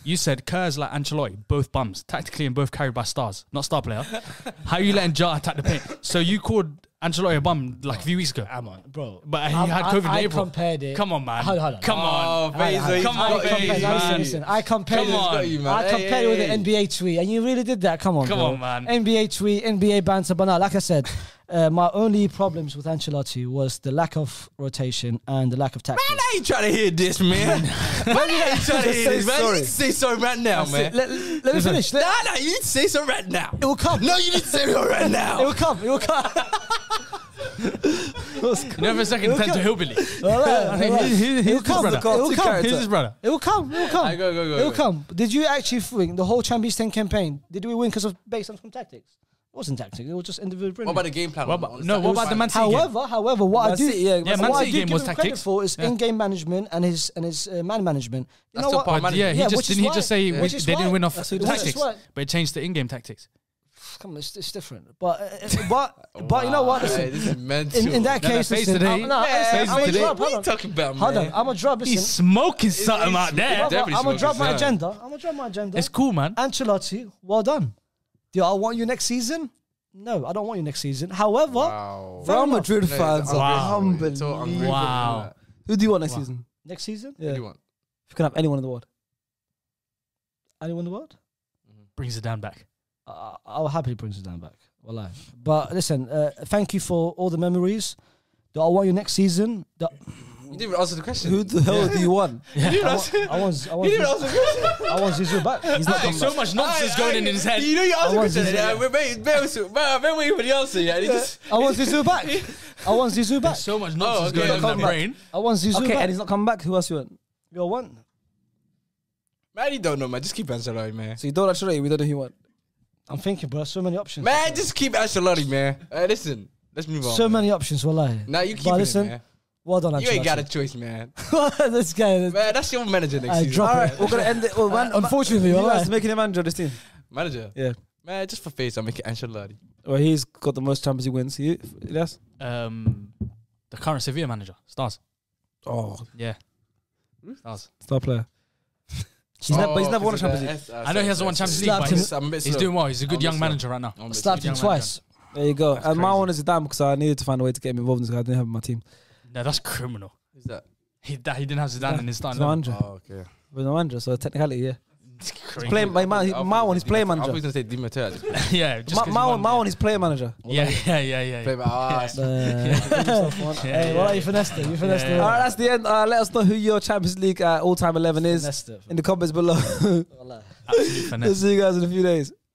you said Kerr's like Ancelotti, both bums, tactically and both carried by stars, not star player. How are you letting Ja attack the paint? So you called Ancelotti a bum like oh, a few weeks ago, Come on, bro. but he I'm- had COVID I in April. compared it. Come on, man. Hold on, hold on. Come on. Oh, on, hold Come on, I got you, Faisal, listen, man. listen, I compared, Come on. you, man. I Hey, compared it with hey, the NBA tweet, and you really did that. Come on, Come bro. on, man. NBA tweet, NBA banter, but no, like I said, uh, my only problems with Ancelotti was the lack of rotation and the lack of tactics. Man, I ain't trying to hear this, man. man, I ain't trying to hear this, man. You need to say sorry right now, man. Let, let me finish. Nah, Let- nah, you need to say so right now. it will come. No, you need to say so right now. It will come. It will come. You never a second turned to hillbilly. All right, all right. He's It will his come. brother. It will come. characters. Here's his brother. It will come. It will come. Alright, go, go, go, It will come. Did you actually think the whole Champions League campaign? Did we win because of based on some tactics? It wasn't tactics. It was just individual What about the game plan? What about- no, what about the Man City game? However, however, what I do, City, yeah, Yeah, Man Man what I do game give was him tactics. credit for is Yeah. in-game management and his and his uh, man management. You That's know still what? part of yeah, he Yeah, just didn't he just say which we- they didn't win off That's who- which is tactics, but it changed to in-game tactics. Come on, it's, it's different. But uh, but but you know what? Listen, hey, this is mental. in, in that No, no, case, face listen, today. I'm, no, Yeah, listen, I'm hey, a today- drop. What Hold are on, you talking about, hold on. I'm a drop. He's smoking something out there. I'm gonna drop my agenda. I'm gonna drop my agenda. It's cool, man. Ancelotti, well done. Do I want you next season? No, I don't want you next season. However, Wow. Real. Madrid No, fans it's are unbelievable. It's unbelievable. unbelievable. Wow. Who do you want next Wow. season? next season, What do you want? If you can have anyone in the world. anyone in the world? Brings it down back. Uh, I'll happily bring it down back. Wallahi. But listen, uh, thank you for all the memories. Do I want you next season? Do- You didn't even answer the question. Who the hell do you want? You didn't I answer. want, I want, I want, You didn't answer the question. I want Zizou back. He's not coming so back. much nonsense going in his head. You know you I answered the want question. Zizou. Yeah, we're waiting, for the answer. Yeah, just. I want Zizou back. I want Zizou back. There's so much Oh, nonsense okay, going on in my brain. I want Zizou Okay, back. and he's not coming back. Who else you want? Yo, one. Man, you don't know, man. Just keep Ancelotti, man. So you don't actually. We don't know who you want. I'm thinking, bro. So many options. Man, just keep Ancelotti, man. Uh, listen, let's move on. so man. many options. Wallahi. Now you keep it, man. Well done, You ain't got a choice, man. this guy. Man, that's your manager next I season. drop All it. we're gonna end it. Well, man, Unfortunately, you you're guys right. making him manager of this team. Manager. Yeah. Man, just for face, I'm making Ancelotti. Well, he's got the most Champions League wins. You, yes. Um, the current Sevilla manager, Stars. Oh, Yeah, Stars. star player. He's, never, but he's never won a Champions League. I know he hasn't won Champions League, Slapped but him. he's, I'm a bit he's slow. doing well. He's a good I'm young slow. manager right now. I'm a bit Slapped slow. him young twice. There you go. And my crazy. one is Zidane because I needed to find a way to get him involved in this guy. I didn't have him on my team. No, that's criminal. Who's that? He that he didn't have Zidane in his He's starting. no lineup. manager. Oh, okay. He's no so technically, yeah. It's He's crazy. playing, my, my, I my you one, he's player Di Matteo. I manager. was going to say Di Matteo. yeah, just My, 'cause he my, won, one, my one, he's player manager. Yeah, yeah, yeah, yeah. Play yeah. by ah, Uh, hey, yeah. well, you finessed it. You finessed Yeah. it. All right, that's the end. Uh, let us know who your Champions League uh, all-time 11 is Finessed it. in the comments below. Wallah. Absolute finesse. We'll see you guys in a few days.